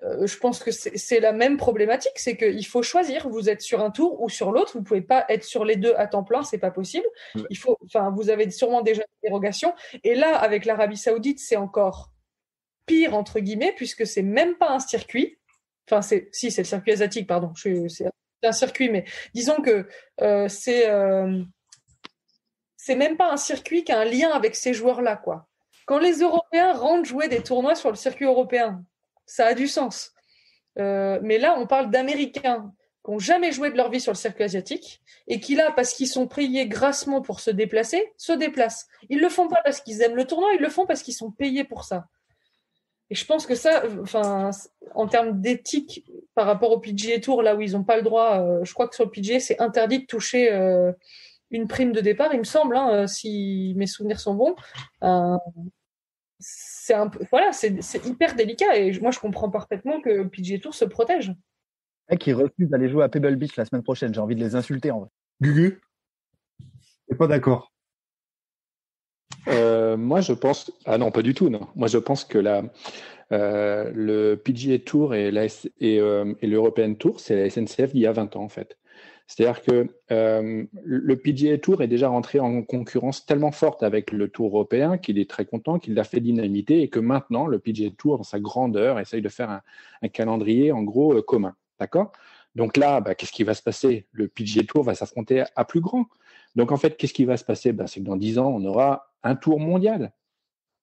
euh, je pense que c'est la même problématique. C'est qu'il faut choisir. Vous êtes sur un tour ou sur l'autre. Vous pouvez pas être sur les deux à temps plein. C'est pas possible. Il faut. Enfin, vous avez sûrement déjà des dérogations. Et là, avec l'Arabie Saoudite, c'est encore pire entre guillemets puisque c'est même pas un circuit. Enfin, c'est si c'est le circuit asiatique, pardon. C'est un circuit, mais disons que c'est c'est même pas un circuit qui a un lien avec ces joueurs-là, quoi. Quand les Européens rentrent jouer des tournois sur le circuit européen, ça a du sens. Euh, mais là, on parle d'Américains qui n'ont jamais joué de leur vie sur le circuit asiatique et qui là, parce qu'ils sont payés grassement pour se déplacer, se déplacent. Ils le font pas parce qu'ils aiment le tournoi, ils le font parce qu'ils sont payés pour ça. Et je pense que ça, en termes d'éthique par rapport au PGA Tour, là où ils n'ont pas le droit, euh, je crois que sur le PGA, c'est interdit de toucher euh, une prime de départ, il me semble, hein, euh, si mes souvenirs sont bons. Euh, c'est un peu, voilà, c'est hyper délicat et moi je comprends parfaitement que PGA Tour se protège. Mecs qui refusent d'aller jouer à Pebble Beach la semaine prochaine, j'ai envie de les insulter en vrai. Gugu? T'es pas d'accord Euh, moi, je pense. Ah non, pas du tout. Non. Moi, je pense que la, euh, le PGA Tour et, la, S- et, euh, et l'European Tour, c'est la SNCF d'il y a 20 ans, en fait. C'est-à-dire que euh, le PGA Tour est déjà rentré en concurrence tellement forte avec le Tour européen qu'il est très content, qu'il l'a fait dynamiter et que maintenant, le PGA Tour, dans sa grandeur, essaye de faire un, calendrier, en gros, euh, commun. D'accord? Donc là, bah, qu'est-ce qui va se passer? Le PGA Tour va s'affronter à, plus grand. Donc en fait, qu'est-ce qui va se passer? Ben, C'est que dans 10 ans, on aura un tour mondial.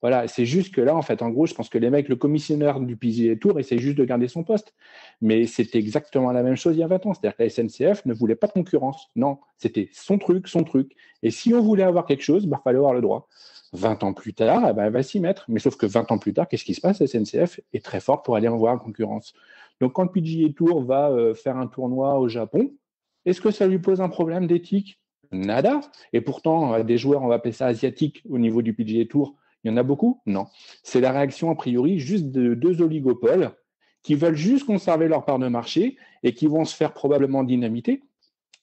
Voilà, c'est juste que là, en fait, en gros, je pense que les mecs, le commissionnaire du PGA Tour essaie juste de garder son poste. Mais c'était exactement la même chose il y a 20 ans. C'est-à-dire que la SNCF ne voulait pas de concurrence. Non, c'était son truc, son truc. Et si on voulait avoir quelque chose, il fallait avoir le droit. 20 ans plus tard, eh ben, elle va s'y mettre. Mais sauf que 20 ans plus tard, qu'est-ce qui se passe? La SNCF est très forte pour aller en voir en concurrence. Donc quand le PGA Tour va euh, faire un tournoi au Japon, est-ce que ça lui pose un problème d'éthique? Nada. Et pourtant, euh, des joueurs, on va appeler ça asiatiques au niveau du PGA Tour, il y en a beaucoup? Non. C'est la réaction, a priori, juste de deux oligopoles qui veulent juste conserver leur part de marché et qui vont se faire probablement dynamiter.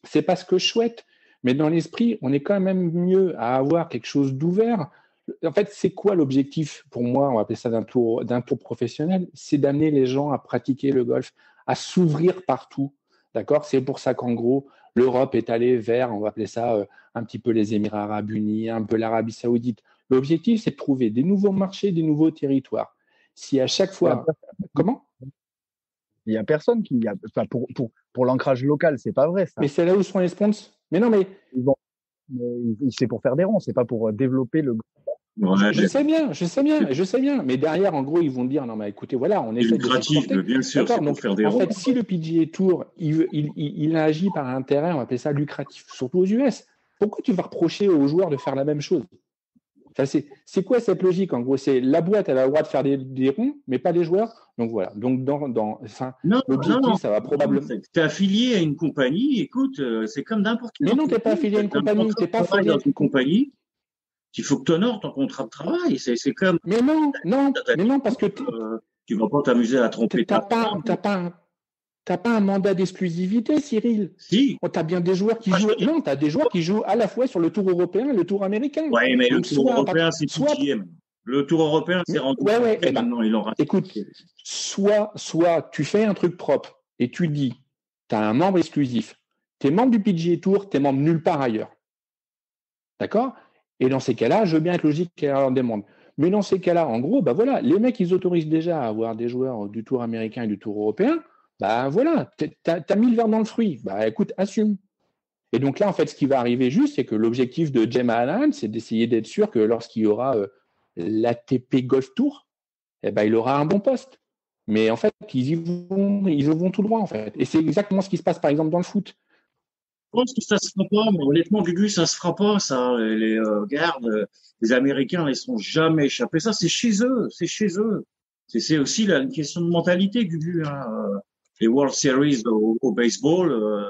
C'est pas ce que je souhaite. Mais dans l'esprit, on est quand même mieux à avoir quelque chose d'ouvert. En fait, c'est quoi l'objectif pour moi, on va appeler ça d'un tour, d'un tour professionnel C'est d'amener les gens à pratiquer le golf, à s'ouvrir partout. D'accord? C'est pour ça qu'en gros, l'Europe est allée vers, on va appeler ça euh, un petit peu les Émirats arabes unis, un peu l'Arabie saoudite. L'objectif, c'est de trouver des nouveaux marchés, des nouveaux territoires. Si à chaque fois. Comment? Il n'y a personne qui. y a- enfin, pour pour, pour l'ancrage local, c'est pas vrai. Ça. Mais c'est là où sont les sponsors Mais non, mais c'est pour faire des ronds, c'est pas pour développer le. Ouais, je sais bien, je sais bien, je sais bien. Mais derrière, en gros, ils vont dire non, mais écoutez, voilà, on essaie de lucratif, s'exporter. bien sûr, D'accord, c'est pour donc faire des en ronds. fait, si le PGA Tour, il, il, il, il agit par intérêt, on va appeler ça lucratif, surtout aux US, pourquoi tu vas reprocher aux joueurs de faire la même chose? C'est, quoi cette logique En gros, c'est la boîte, elle a le droit de faire des, des ronds, mais pas les joueurs? Donc voilà. Donc dans, dans, l'objectif, ça va probablement. Tu es affilié à une compagnie, écoute, euh, c'est comme n'importe Mais non, t'es pas affilié à une compagnie, t'es pas affilié. dans une compagnie. Il faut que tu honores ton contrat de travail. C'est, c'est comme. Mais non, non, mais non, parce que euh, tu vas pas t'amuser à tromper t'as pas, t'as pas, t'as pas un mandat d'exclusivité, Cyril? Si. Oh, t'as bien des joueurs qui Ah, jouent. Non, t'as des joueurs qui jouent à la fois sur le tour européen et le tour américain. Ouais, mais le tour soit- européen, c'est soit-. Le tour européen, c'est rendu. Ouais, ouais, Et eh ben, maintenant, l'ont raté. Écoute, soit, soit tu fais un truc propre et tu dis, tu as un membre exclusif, tu es membre du PGA Tour, tu es membre nulle part ailleurs. D'accord? Et dans ces cas-là, je veux bien être logique et leur demande. Mais dans ces cas-là, en gros, bah voilà, les mecs, ils autorisent déjà à avoir des joueurs du tour américain et du tour européen. Bah voilà, tu as, mis le verre dans le fruit. Bah écoute, assume. Et donc là, en fait, ce qui va arriver juste, c'est que l'objectif de Jem Allen, c'est d'essayer d'être sûr que lorsqu'il y aura euh, l'ATP Golf Tour, eh ben, il aura un bon poste. Mais en fait, ils y vont, ils vont tout droit, en fait. Et c'est exactement ce qui se passe, par exemple, dans le foot. Je pense que ça se fera pas, mais honnêtement, Gugu, ça se fera pas, ça. Les, euh, gardes, euh, les Américains ne laisseront jamais échapper. Ça, c'est chez eux, c'est chez eux. C'est, aussi la, une question de mentalité, Gugu. Hein. Les World Series au, au baseball, euh,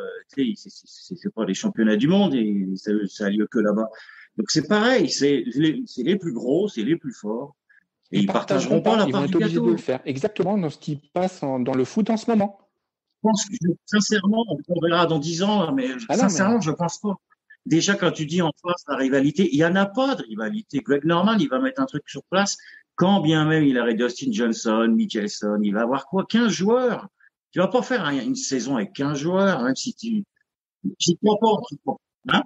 c'est, pas les championnats du monde et ça, ça a lieu que là-bas. Donc c'est pareil, c'est les, les plus gros, c'est les plus forts. Et ils, partageront pas la Ils part vont être obligés de le faire. Exactement dans ce qui passe en- dans le foot en ce moment. Je pense que, sincèrement, on verra dans dix ans, mais Ah non, sincèrement, mais- je pense pas. Déjà, quand tu dis en face la rivalité, il y en a pas de rivalité. Greg Norman, il va mettre un truc sur place. Quand bien même il aurait Dustin Johnson, Mickelson, il va avoir quoi? 15 joueurs. Tu vas pas faire un- une saison avec 15 joueurs, même si tu, pas. Hein?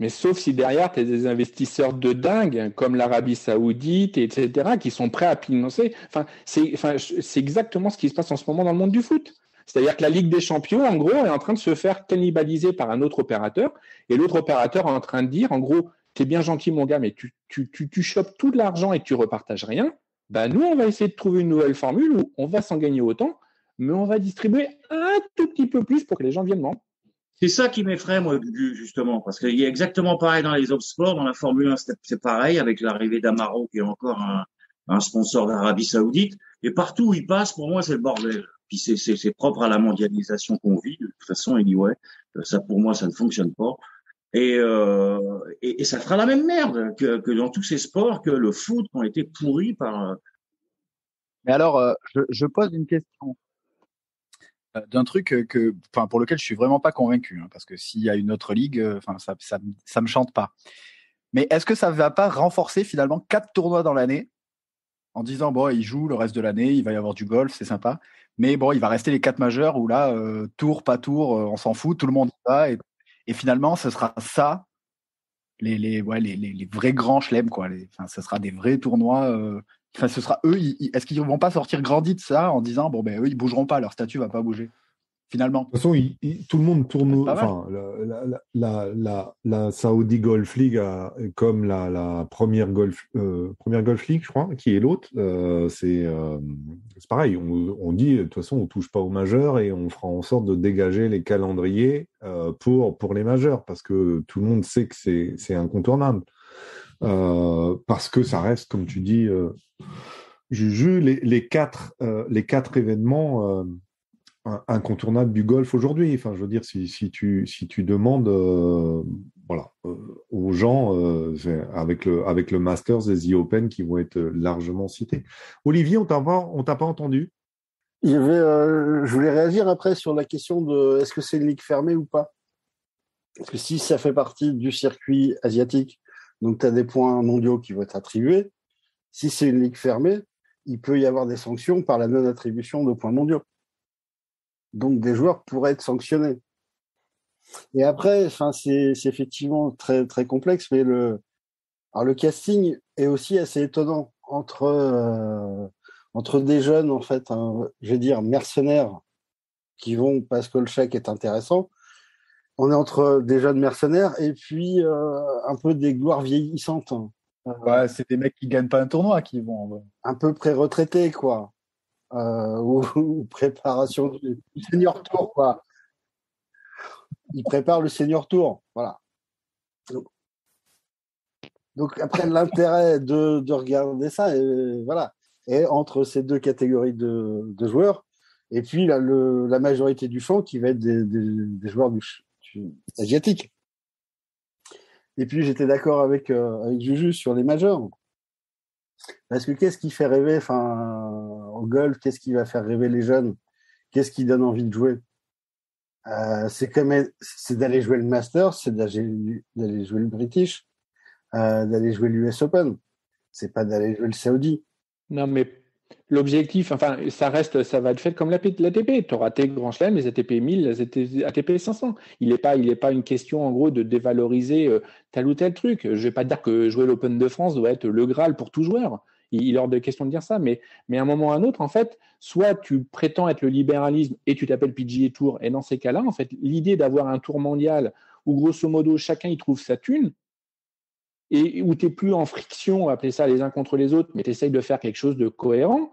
Mais sauf si derrière, tu as des investisseurs de dingue, comme l'Arabie Saoudite, etc., qui sont prêts à financer. Enfin, c'est enfin, exactement ce qui se passe en ce moment dans le monde du foot. C'est-à-dire que la Ligue des Champions, en gros, est en train de se faire cannibaliser par un autre opérateur. Et l'autre opérateur est en train de dire, en gros, t'es bien gentil, mon gars, mais tu, tu, tu, tu chopes tout l'argent et tu repartages rien. Ben, nous, on va essayer de trouver une nouvelle formule où on va s'en gagner autant, mais on va distribuer un tout petit peu plus pour que les gens viennent vendre. C'est ça qui m'effraie, moi, justement, parce qu'il y a exactement pareil dans les autres sports. Dans la Formule 1, c'est pareil, avec l'arrivée d'Amaro, qui est encore un, un sponsor d'Arabie Saoudite. Et partout où il passe, pour moi, c'est le bordel. Puis c'est- c'est c'est propre à la mondialisation qu'on vit. De toute façon, il dit, ouais, ça, pour moi, ça ne fonctionne pas. Et, euh, et, et ça fera la même merde que, que dans tous ces sports, que le foot qui ont été pourris par... euh, Mais alors, euh, je, je pose une question d'un truc euh, que, enfin, pour lequel je suis vraiment pas convaincu, hein, parce que s'il y a une autre ligue, euh, enfin, ça, ça, me- chante pas. Mais est-ce que ça va pas renforcer finalement quatre tournois dans l'année en disant bon, il joue le reste de l'année, il va y avoir du golf, c'est sympa, mais bon, il va rester les quatre majeurs où là, euh, tour pas tour, euh, on s'en fout, tout le monde y va, et, finalement, ce sera ça, les, les, les, les, vrais grands chelems, quoi. Les, ce sera des vrais tournois. euh, Enfin, ce sera eux. Est-ce qu'ils vont pas sortir grandis de ça en disant bon ben eux ils bougeront pas, leur statut va pas bouger finalement? De toute façon, il- il- tout le monde tourne. Enfin, la, la, la, Saudi Golf League, a- comme la, la première Golf euh, première Golf League, je crois, qui est l'autre, euh, c'est euh, c'est pareil. On, on dit de toute façon, on touche pas aux majeurs et on fera en sorte de dégager les calendriers euh, pour pour les majeurs parce que tout le monde sait que c'est c'est incontournable. Euh, parce que ça reste, comme tu dis, euh, Juju, les, les quatre euh, les quatre événements. euh, un- incontournable du golf aujourd'hui. Enfin, je veux dire, si, tu si tu demandes, euh, voilà, euh, aux gens euh, avec le avec le Masters et The Open qui vont être largement cités. Olivier, on t'a pas on t'a pas entendu? Euh, je voulais réagir après sur la question de est-ce que c'est une ligue fermée ou pas? Parce que si ça fait partie du circuit asiatique, donc tu as des points mondiaux qui vont être attribués. Si c'est une ligue fermée, il peut y avoir des sanctions par la non-attribution de points mondiaux. Donc des joueurs pourraient être sanctionnés. Et après, c'est effectivement très très complexe, mais le alors le casting est aussi assez étonnant entre euh, entre des jeunes en fait, hein, je vais dire mercenaires qui vont parce que le chèque est intéressant. On est entre des jeunes mercenaires et puis euh, un peu des gloires vieillissantes, hein. Ouais, c'est des mecs qui gagnent pas un tournoi qui vont. un peu pré-retraités quoi, euh, ou, ou préparation du senior tour quoi. Ils préparent le senior tour, voilà. Donc, donc après l'intérêt de, de regarder ça, et, voilà, est entre ces deux catégories de, de joueurs, et puis la, le, la majorité du champ qui va être des, des, des joueurs du, asiatiques. Et puis j'étais d'accord avec, euh, avec Juju sur les majors. Parce que qu'est-ce qui fait rêver, enfin, au golf, qu'est-ce qui va faire rêver les jeunes? Qu'est-ce qui donne envie de jouer? Euh, C'est c'est d'aller jouer le Masters, c'est d'aller d'aller jouer le British, euh, d'aller jouer l'US Open. C'est pas d'aller jouer le Saudi. Non, mais l'objectif, enfin, ça reste, ça va être fait comme l'ATP. Tu auras tes grands chelems, les ATP 1000, les ATP 500. Il n'est pas, une question, en gros, de dévaloriser euh, tel ou tel truc. Je vais pas dire que jouer l'Open de France doit être le Graal pour tout joueur. Il, est hors de question de dire ça, mais, mais à un moment ou à un autre, en fait, soit tu prétends être le libéralisme et tu t'appelles PGA Tour, et dans ces cas-là, en fait, l'idée d'avoir un tour mondial où, grosso modo, chacun y trouve sa thune, et où tu n'es plus en friction, on va appeler ça les uns contre les autres, mais tu essayes de faire quelque chose de cohérent,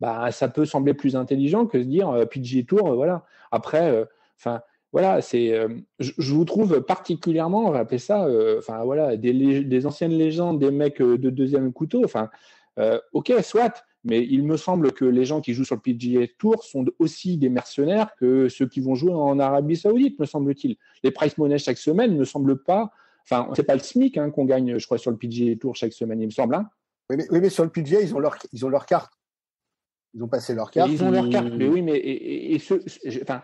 bah, ça peut sembler plus intelligent que se dire euh, PGA Tour, euh, voilà. Après, euh, enfin, voilà, c'est, je, vous trouve particulièrement, on va appeler ça, enfin voilà, des, des, anciennes légendes, des mecs de deuxième couteau, enfin, ok, soit, mais il me semble que les gens qui jouent sur le PGA Tour sont aussi des mercenaires que ceux qui vont jouer en Arabie Saoudite, me semble-t-il. Les price money chaque semaine ne semblent pas Enfin, c'est pas le SMIC hein, qu'on gagne, je crois, sur le PGA Tour chaque semaine, il me semble. Hein. oui, mais, sur le PGA, ils ont leur, ils ont leur carte. Ils ont passé leur carte. ils ont leur carte, mais oui, mais et, enfin,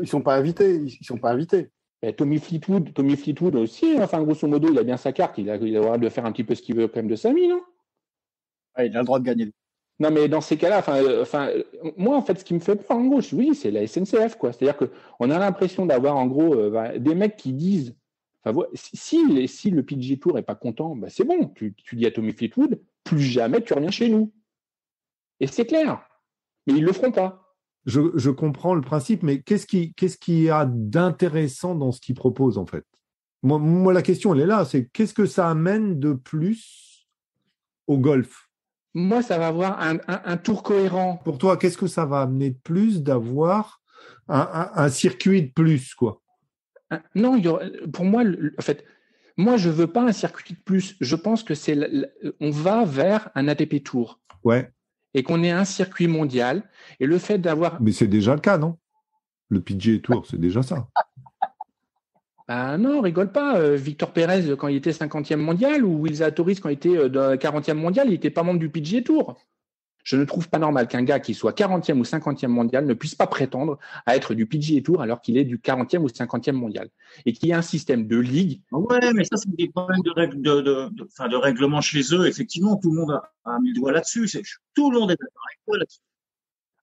ils sont pas invités. Ils sont pas invités. Tommy Fleetwood, Tommy Fleetwood aussi. Hein. Enfin, grosso modo, il a bien sa carte. Il a, il a le droit de faire un petit peu ce qu'il veut quand même de sa vie, non? Il a le droit de gagner. Non, mais dans ces cas-là, enfin, euh, enfin, moi, en fait, ce qui me fait peur, en gros, oui, c'est la SNCF, quoi. C'est-à-dire qu'on a l'impression d'avoir, en gros, euh, bah, des mecs qui disent si, si, le PG Tour n'est pas content, bah, c'est bon. Tu, dis à Tommy Fleetwood, plus jamais tu reviens chez nous. Et c'est clair. Mais ils ne le feront pas. Je, comprends le principe, mais qu'est-ce qui, qu'est-ce y a d'intéressant dans ce qu'ils proposent en fait? Moi, la question, elle est là. C'est qu'est-ce que ça amène de plus au golf? Moi, ça va avoir un, tour cohérent. Pour toi, qu'est-ce que ça va amener de plus d'avoir un, un circuit de plus, quoi? Non, pour moi, en fait, moi, je veux pas un circuit de plus. Je pense que c'est, on va vers un ATP Tour. Ouais. Et qu'on ait un circuit mondial. Et le fait d'avoir. Mais c'est déjà le cas, non? Le PGA Tour, c'est déjà ça. Ben non, rigole pas. Euh, Victor Pérez, quand il était 50e mondial, ou Will Zatoris, quand il était 40e euh, mondial, il n'était pas membre du PGA Tour je ne trouve pas normal qu'un gars qui soit 40e ou 50e mondial ne puisse pas prétendre à être du PGA Tour alors qu'il est du 40e ou 50e mondial. Et qu'il y ait un système de ligue. Ouais, mais ça, c'est des problèmes de, règles, de, de, de, règlement chez eux. Effectivement, tout le monde a, mis le doigt là-dessus. Tout le monde est d'accord avec toi là-dessus.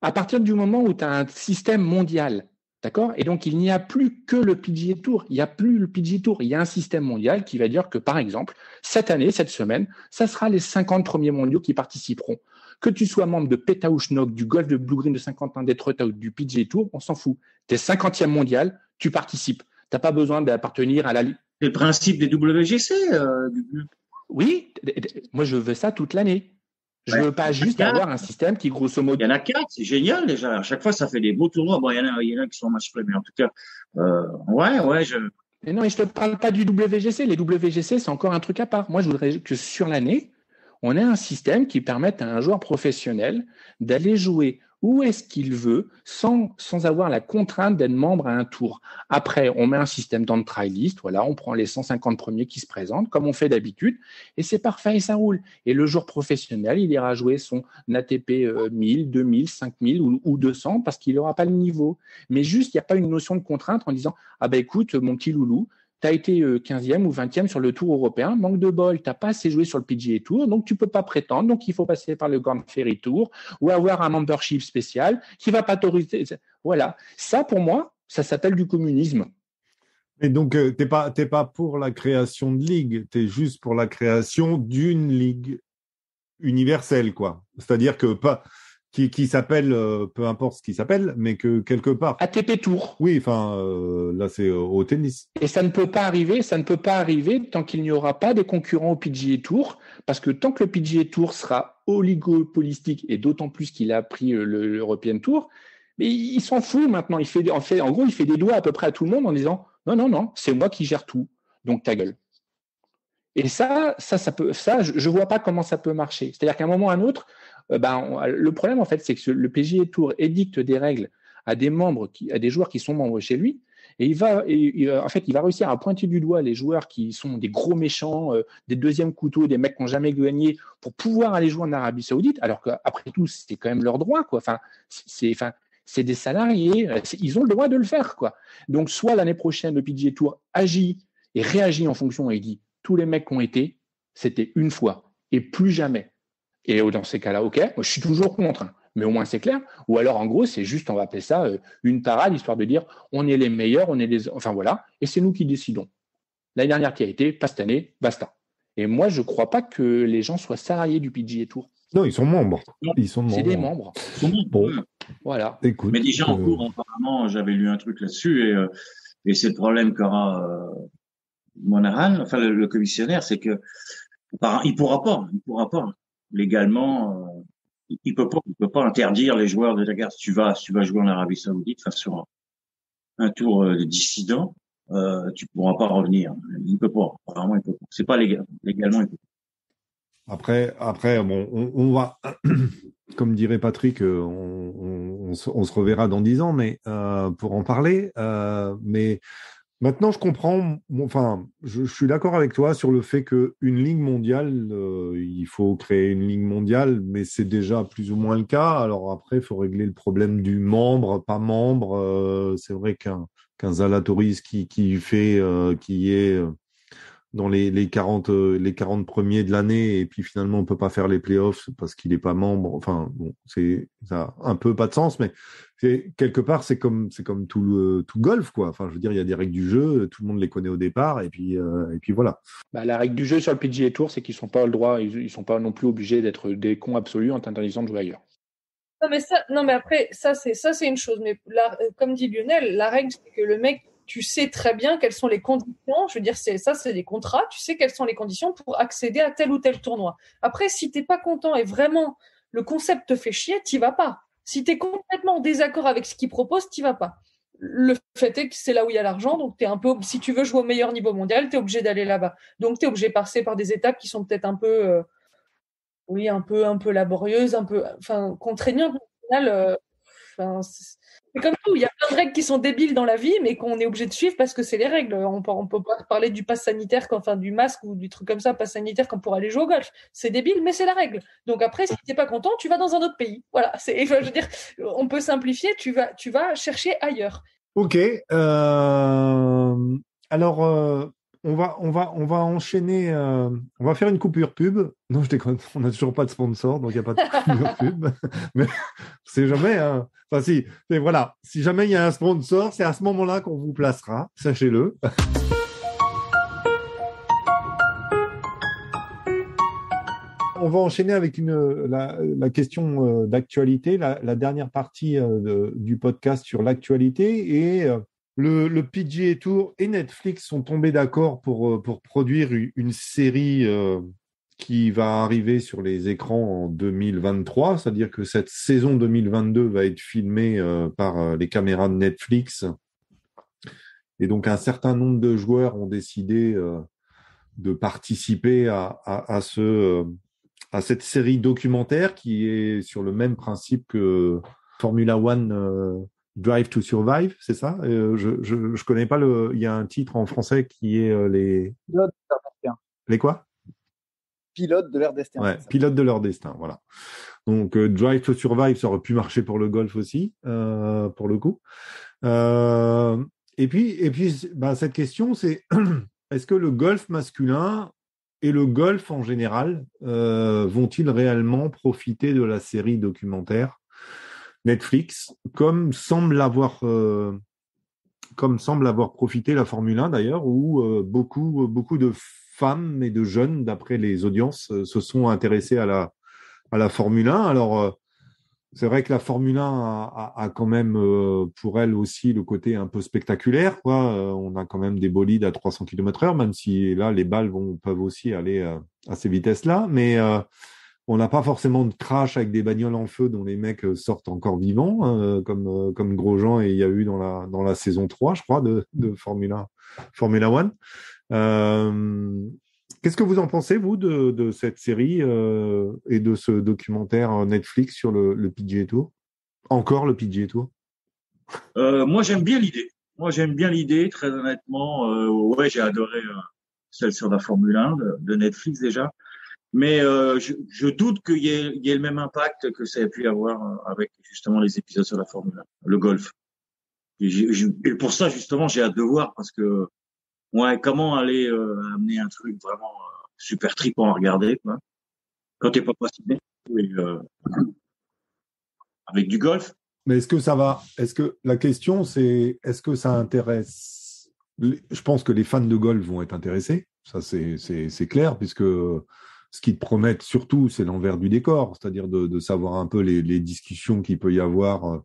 À partir du moment où tu as un système mondial, D'accord? Et donc, il n'y a plus que le PGA Tour. Il n'y a plus le PGA Tour. Il y a un système mondial qui va dire que, par exemple, cette année, cette semaine, ça sera les 50 premiers mondiaux qui participeront. Que tu sois membre de Petauschnok, du Golf de Blue Green de 51 Detroit ou du PGA Tour, on s'en fout. Tu es 50e mondial, tu participes. Tu n'as pas besoin d'appartenir à la C'est le principe des WGC. Euh, oui, moi je veux ça toute l'année. Je ne veux pas juste avoir un système qui, grosso modo. Il y en a quatre, c'est génial déjà. À chaque fois, ça fait des beaux tournois. Bon, il y en a, il y en a qui sont match mais en tout cas, euh, ouais, ouais, je. Mais non, mais je te parle pas du WGC. Les WGC, c'est encore un truc à part. Moi, je voudrais que sur l'année, on ait un système qui permette à un joueur professionnel d'aller jouer où est-ce qu'il veut sans, sans avoir la contrainte d'être membre à un tour. Après, on met un système dans le try list, voilà, on prend les 150 premiers qui se présentent, comme on fait d'habitude, et c'est parfait et ça roule. Et le joueur professionnel, il ira jouer son ATP 1000, 2000, 5000 ou, ou 200 parce qu'il n'aura pas le niveau. Mais juste, il n'y a pas une notion de contrainte en disant, ah ben écoute, mon petit loulou, tu as été 15e euh, ou 20e sur le Tour européen, manque de bol, tu n'as pas assez joué sur le PGA Tour, donc tu ne peux pas prétendre, donc il faut passer par le Grand Ferry Tour ou avoir un membership spécial qui va pas t'autoriser. Voilà, ça pour moi, ça s'appelle du communisme. Et donc, euh, tu n'es pas, pas pour la création de ligue, tu es juste pour la création d'une ligue universelle, quoi. C'est-à-dire que pas, qui, qui s'appelle, euh, peu importe ce qui s'appelle, mais que quelque part. ATP Tour. Oui, enfin, euh, là, c'est au tennis. Et ça ne peut pas arriver, ça ne peut pas arriver tant qu'il n'y aura pas des concurrents au PGA Tour, parce que tant que le PGA Tour sera oligopolistique, et d'autant plus qu'il a pris euh, l'European Tour, mais il, s'en fout maintenant. Il fait, en fait, en gros, il fait des doigts à peu près à tout le monde en disant, non, non, non, c'est moi qui gère tout. Donc ta gueule. Et ça, ça, ça peut, ça, je, ne vois pas comment ça peut marcher. C'est-à-dire qu'à un moment ou à un autre, euh, ben, le problème, en fait, c'est que le PGA Tour édicte des règles à des membres, qui, à des joueurs qui sont membres chez lui, Et il va, et, en fait, il va réussir à pointer du doigt les joueurs qui sont des gros méchants, euh, des deuxièmes couteaux, des mecs qui n'ont jamais gagné pour pouvoir aller jouer en Arabie Saoudite, alors qu'après tout, c'est quand même leur droit, quoi. Enfin, c'est, enfin, c'est des salariés, ils ont le droit de le faire, quoi. Donc, soit l'année prochaine, le PGA Tour agit et réagit en fonction et dit tous les mecs qui ont été, c'était une fois et plus jamais. Et dans ces cas-là, ok, moi je suis toujours contre, hein. mais au moins c'est clair. Ou alors en gros, c'est juste, on va appeler ça euh, une parade, histoire de dire on est les meilleurs, on est les, enfin voilà, et c'est nous qui décidons. L'année dernière qui a été, pas cette année, basta. Et moi, je ne crois pas que les gens soient salariés du PGA Tour. Non, ils sont membres. Ils sont C'est des membres. Bon, voilà. Écoute, mais déjà en euh, cours, apparemment, j'avais lu un truc là-dessus et, euh, et c'est le problème qu'aura euh, Monahan, enfin le, commissionnaire, c'est que il pourra pas, il pourra pas légalement, euh, il peut pas, il peut pas interdire les joueurs de guerre. Si tu vas, tu vas jouer en Arabie Saoudite, enfin sur un, tour de dissident, euh, tu pourras pas revenir. Il peut pas. Apparemment, il peut pas. C'est pas légal. Légalement, il peut pas. Après, après, bon, on, va, comme dirait Patrick, euh, on, se reverra dans dix ans, mais euh, pour en parler. Euh, mais maintenant, je comprends. Enfin, je, suis d'accord avec toi sur le fait que une ligue mondiale, il faut créer une ligue mondiale, mais c'est déjà plus ou moins le cas. Alors après, il faut régler le problème du membre, pas membre. c'est vrai qu'un qu'un Zalatoris qui qui fait, qui est dans les, les 40 euh, les 40 premiers de l'année et puis finalement on peut pas faire les playoffs parce qu'il est pas membre. Enfin bon c'est ça a un peu pas de sens mais quelque part c'est comme c'est comme tout le, tout golf quoi. Enfin je veux dire il y a des règles du jeu tout le monde les connaît au départ et puis euh, et puis voilà. Bah, la règle du jeu sur le PGA Tour c'est qu'ils sont pas le droit ils, ils sont pas non plus obligés d'être des cons absolus en t'interdisant de jouer ailleurs. Non mais ça non mais après ça c'est ça c'est une chose. Mais là, comme dit Lionel la règle c'est que le mec tu sais très bien quelles sont les conditions. Je veux dire, ça, c'est des contrats. Tu sais quelles sont les conditions pour accéder à tel ou tel tournoi. Après, si t'es pas content et vraiment le concept te fait chier, t'y vas pas. Si tu es complètement en désaccord avec ce qu'ils proposent, t'y vas pas. Le fait est que c'est là où il y a l'argent, donc t'es un peu, si tu veux jouer au meilleur niveau mondial, tu es obligé d'aller là-bas. Donc tu es obligé de passer par des étapes qui sont peut-être un peu, euh, oui, un peu, un peu laborieuses, un peu, enfin, contraignantes. Au final, euh, comme tout, il y a plein de règles qui sont débiles dans la vie, mais qu'on est obligé de suivre parce que c'est les règles. On on peut pas parler du pass sanitaire, enfin du masque ou du truc comme ça, pass sanitaire quand pour aller jouer au golf. C'est débile, mais c'est la règle. Donc après, si t'es pas content, tu vas dans un autre pays. Voilà. C'est, je veux dire, on peut simplifier. Tu vas, tu vas chercher ailleurs. Ok. Euh... Alors, euh, on va, on va, on va enchaîner. Euh, on va faire une coupure pub. Non, je déconne. On n'a toujours pas de sponsor, donc il n'y a pas de coupure pub. Mais c'est jamais. Hein. Enfin, si. Mais voilà. Si jamais il y a un sponsor, c'est à ce moment-là qu'on vous placera. Sachez-le. on va enchaîner avec une, la, question euh, d'actualité, la, dernière partie euh, du podcast sur l'actualité. Et le, le PGA Tour et Netflix sont tombés d'accord pour, euh, pour produire une série euh, qui va arriver sur les écrans en 2023, c'est-à-dire que cette saison 2022 va être filmée euh, par les caméras de Netflix. Et donc un certain nombre de joueurs ont décidé de participer à, à, à, ce, à cette série documentaire qui est sur le même principe que Formula One Drive to Survive, c'est ça? Euh, Je je je connais pas le. Il y a un titre en français qui est euh, les. Pilote de leur destin. Les quoi? Pilote de leur destin. Ouais, pilote de leur destin, voilà. Donc euh, Drive to Survive, ça aurait pu marcher pour le golf aussi, pour le coup. Et puis et puis bah, cette question, c'est est-ce que le golf masculin et le golf en général vont-ils réellement profiter de la série documentaire? Netflix, comme semble avoir euh, comme semble avoir profité la Formule 1 d'ailleurs, où euh, beaucoup beaucoup de femmes et de jeunes, d'après les audiences, euh, se sont intéressés à la à la Formule 1. Alors c'est vrai que la Formule 1 a, a, quand même pour elle aussi le côté un peu spectaculaire. Quoi. on a quand même des bolides à 300 km/h, même si là les balles vont peuvent aussi aller à ces vitesses-là, mais on n'a pas forcément de crash avec des bagnoles en feu dont les mecs euh, sortent encore vivants, hein, comme, euh, comme Grosjean et il y a eu dans la, dans la saison 3, je crois, de, de Formula, Formula One. Euh, Qu'est-ce que vous en pensez, vous, de, de cette série euh, et de ce documentaire Netflix sur le, le PGA Tour? Encore le PGA Tour? Euh, Moi, j'aime bien l'idée. moi j'aime bien l'idée, très honnêtement. Euh, ouais, j'ai adoré euh, celle sur la Formule 1 de, Netflix déjà. Mais euh, je, doute qu'il y, ait le même impact que ça a pu avoir avec justement les épisodes sur la Formule 1, le golf. Et, pour ça, justement, j'ai hâte de voir parce que ouais, comment aller amener un truc vraiment super tripant à regarder quand t'es pas passionné avec du golf. Mais est-ce que ça va Est-ce que la question c'est est-ce que ça intéresse Je pense que les fans de golf vont être intéressés. Ça c'est clair puisque ce qu'ils te promettent surtout c'est l'envers du décor, c'est-à-dire de, savoir un peu les, discussions qu'il peut y avoir euh,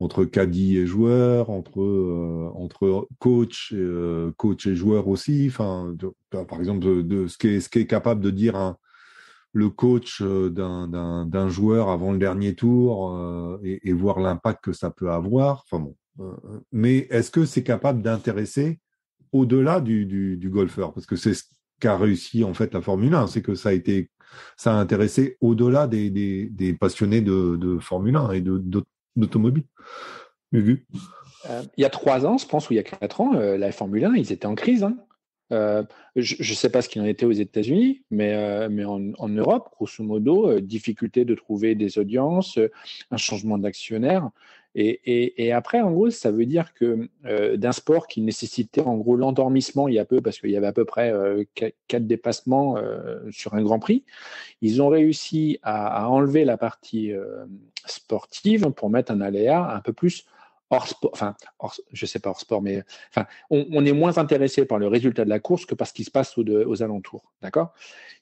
entre caddie et joueur, entre euh, entre coach, et, euh, coach et joueur aussi. Enfin, par exemple, de, ce qui est ce qui est capable de dire le coach d'un joueur avant le dernier tour et, voir l'impact que ça peut avoir. Enfin bon. Mais est-ce que c'est capable d'intéresser au-delà du, du, du, golfeur? Parce que c'est ce qu'a réussi en fait la Formule 1, c'est que ça a été ça a intéressé au-delà des, des, passionnés de, de Formule 1 et d'automobile. vu. il y a trois ans, je pense, ou il y a quatre ans, la Formule 1, ils étaient en crise. Hein. Euh, je ne sais pas ce qu'il en était aux États-Unis, mais, euh, mais en, Europe, grosso modo, euh, difficulté de trouver des audiences, un changement d'actionnaire. Et, après, en gros, ça veut dire que d'un sport qui nécessitait en gros l'endormissement il y a peu, parce qu'il y avait à peu près quatre dépassements sur un Grand Prix, ils ont réussi à, à enlever la partie sportive pour mettre un aléa un peu plus hors sport, enfin, hors, je sais pas hors sport, mais enfin, on, est moins intéressé par le résultat de la course que par ce qui se passe aux, alentours. D'accord?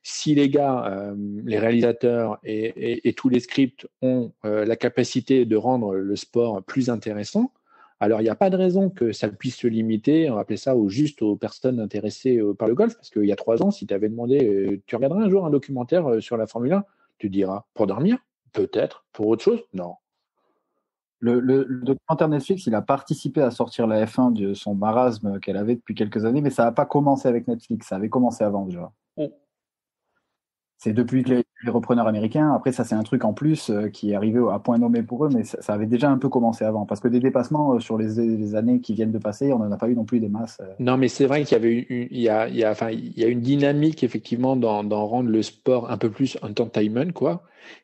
Si les gars, euh, les réalisateurs et, tous les scripts ont euh, la capacité de rendre le sport plus intéressant, alors il n'y a pas de raison que ça puisse se limiter, on va appeler ça juste aux personnes intéressées euh, par le golf, parce qu'il y a trois ans, si tu avais demandé, tu regarderas un jour un documentaire sur la Formule 1, tu diras, pour dormir? Peut-être. Pour autre chose? Non. Le, le, le, documentaire Netflix, il a participé à sortir la F1 de son marasme qu'elle avait depuis quelques années, mais ça n'a pas commencé avec Netflix, ça avait commencé avant déjà. Oh. C'est depuis que les, les, repreneurs américains, après ça c'est un truc en plus euh, qui est arrivé à point nommé pour eux, mais ça, ça, avait déjà un peu commencé avant, parce que des dépassements euh, sur les, les, années qui viennent de passer, on n'en a pas eu non plus des masses. Euh. Non, mais c'est vrai qu'il y avait une, il y a, il y a, enfin, il y a une dynamique effectivement dans, dans rendre le sport un peu plus entertainment, quoi.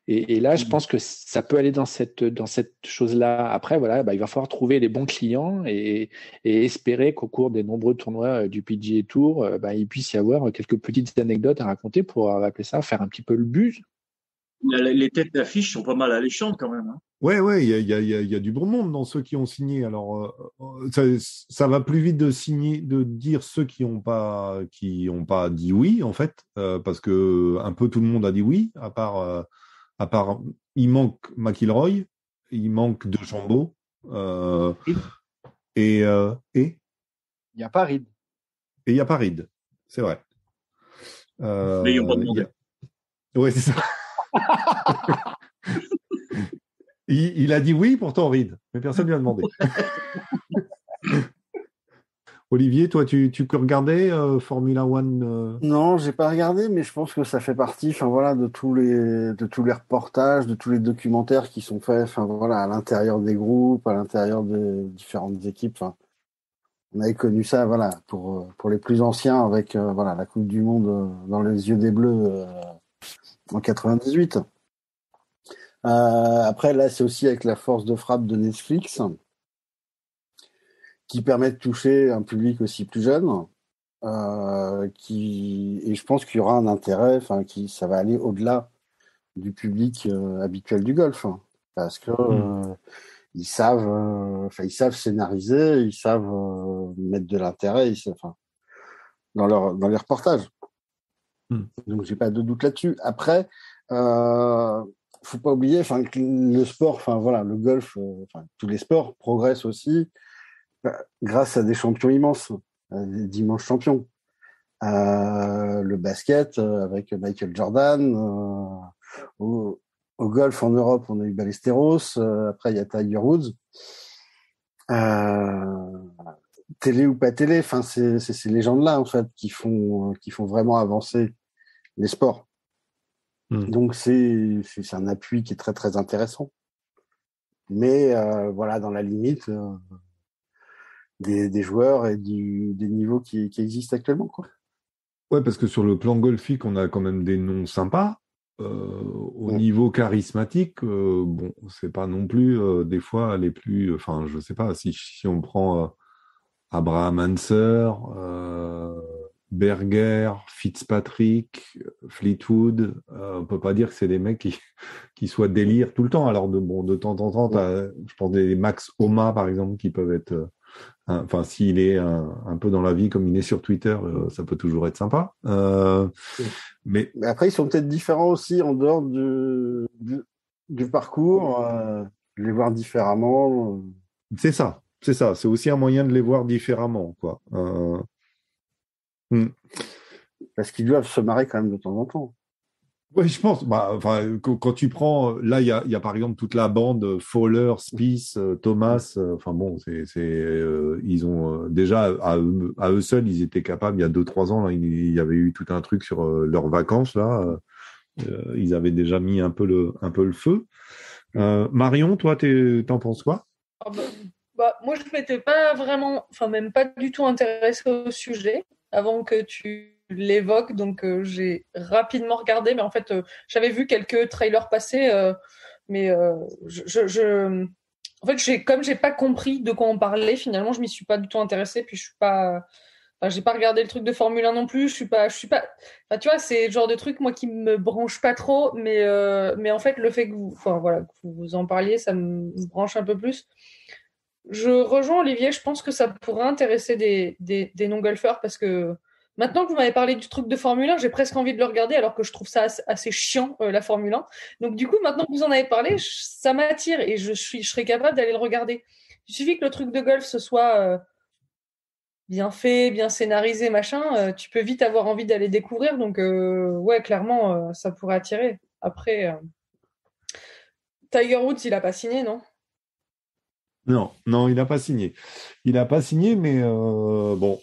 Et, et, là, je mmh. pense que ça peut aller dans cette, dans cette chose-là. Après, voilà, bah, il va falloir trouver les bons clients et, et espérer qu'au cours des nombreux tournois euh, du PGA Tour, euh, bah, il puisse y avoir quelques petites anecdotes à raconter pour appeler ça, faire un petit peu le buzz. Les têtes d'affiche sont pas mal alléchantes quand même. Hein. Ouais, ouais, il y a, y, a, y a, du bon monde dans ceux qui ont signé. Alors, euh, ça, ça, va plus vite de signer, de dire ceux qui n'ont pas, qui ont pas dit oui en fait, euh, parce que un peu tout le monde a dit oui, à part euh, à part, il manque McIlroy, il manque de Chambeau, euh, et euh, et? Il n'y a pas Reed. Et il n'y a pas Reed, c'est vrai. Euh, Mais ils n'ont pas demandé. A... Ouais, c'est ça. il, il, a dit oui pourtant Reed, mais personne ne lui a demandé. Olivier, toi, tu, tu regardais euh, Formula One euh... Non, j'ai pas regardé, mais je pense que ça fait partie, enfin voilà, de tous les reportages, de tous les documentaires qui sont faits, enfin voilà, à l'intérieur des groupes, à l'intérieur des différentes équipes. On avait connu ça, voilà, pour les plus anciens avec euh, la Coupe du Monde euh, dans les yeux des Bleus en 98. après, là, c'est aussi avec la force de frappe de Netflix qui permet de toucher un public aussi plus jeune. Euh, qui et je pense qu'il y aura un intérêt, enfin qui ça va aller au-delà du public euh, habituel du golf, hein, parce que mmh. euh, ils savent, enfin ils savent scénariser, ils savent mettre de l'intérêt, enfin dans leur dans les reportages. Mmh. Donc j'ai pas de doute là-dessus. Après, euh, faut pas oublier, enfin le sport, enfin voilà, le golf, enfin tous les sports progressent aussi grâce à des champions immenses, des dimanches champions. Euh, le basket euh, avec Michael Jordan. Euh, au, au, golf en Europe, on a eu Ballesteros. Euh, après, il y a Tiger Woods. Télé ou pas télé, enfin, c'est ces légendes-là en fait qui font qui font vraiment avancer les sports. Mmh. Donc c'est c'est un appui qui est très très intéressant. Mais voilà, dans la limite, des, des joueurs et du, des niveaux qui, qui existent actuellement. Quoi. Ouais, parce que sur le plan golfique, on a quand même des noms sympas. Euh, au niveau charismatique, euh, bon, c'est pas non plus euh, des fois les plus. Enfin, je sais pas si, si on prend Abraham Anser, euh, Berger, Fitzpatrick, Fleetwood, on peut pas dire que c'est des mecs qui, qui soient délire tout le temps. Alors de bon, de temps en temps, t'as- je pense des Max Homa par exemple qui peuvent être. Euh, un- Enfin, s'il est un, un peu dans la vie comme il est sur Twitter, euh, ça peut toujours être sympa. Euh, mais Mais après, ils sont peut-être différents aussi en dehors du, du, du parcours. euh, les voir différemment. euh. c'est ça, c'est ça. C'est aussi un moyen de les voir différemment, quoi. Euh, Parce qu'ils doivent se marrer quand même de temps en temps. Oui, je pense. Bah, enfin, quand, tu prends, là, il y a, y a par exemple toute la bande euh, Fowler, Spieth, euh, Thomas. euh, Enfin bon, c'est, c'est, euh, ils ont euh, déjà à eux, seuls, ils étaient capables. Il y a deux, trois ans, là, il, y avait eu tout un truc sur euh, leurs vacances là. euh, euh, ils avaient déjà mis un peu le, un peu le feu. Euh, Marion, toi, t'en penses quoi? Ah bah, bah, moi, je m'étais pas vraiment, enfin, même pas du tout intéressée au sujet avant que tu l'évoques. Donc, euh, j'ai rapidement regardé, mais en fait, euh, j'avais vu quelques trailers passer, euh, mais je, en fait, j'ai, comme j'ai pas compris de quoi on parlait, finalement, je m'y suis pas du tout intéressée. Puis, je suis pas, enfin, j'ai pas regardé le truc de Formule 1 non plus. Je suis pas, je suis pas, enfin, tu vois, c'est le genre de truc, moi, qui me branche pas trop, mais, mais en fait, le fait que vous, enfin, voilà, que vous en parliez, ça me branche un peu plus. Je rejoins Olivier, je pense que ça pourrait intéresser des, des, des non-golfeurs parce que maintenant que vous m'avez parlé du truc de Formule 1, j'ai presque envie de le regarder alors que je trouve ça assez, chiant, euh, la Formule 1. Donc du coup, maintenant que vous en avez parlé, ça m'attire et je, suis, je serais capable d'aller le regarder. Il suffit que le truc de golf ce soit euh, bien fait, bien scénarisé, machin, euh, tu peux vite avoir envie d'aller découvrir. Donc ouais, clairement, ça pourrait attirer. Après, Tiger Woods, il a pas signé, non? Non, non, il n'a pas signé. Il n'a pas signé, mais bon,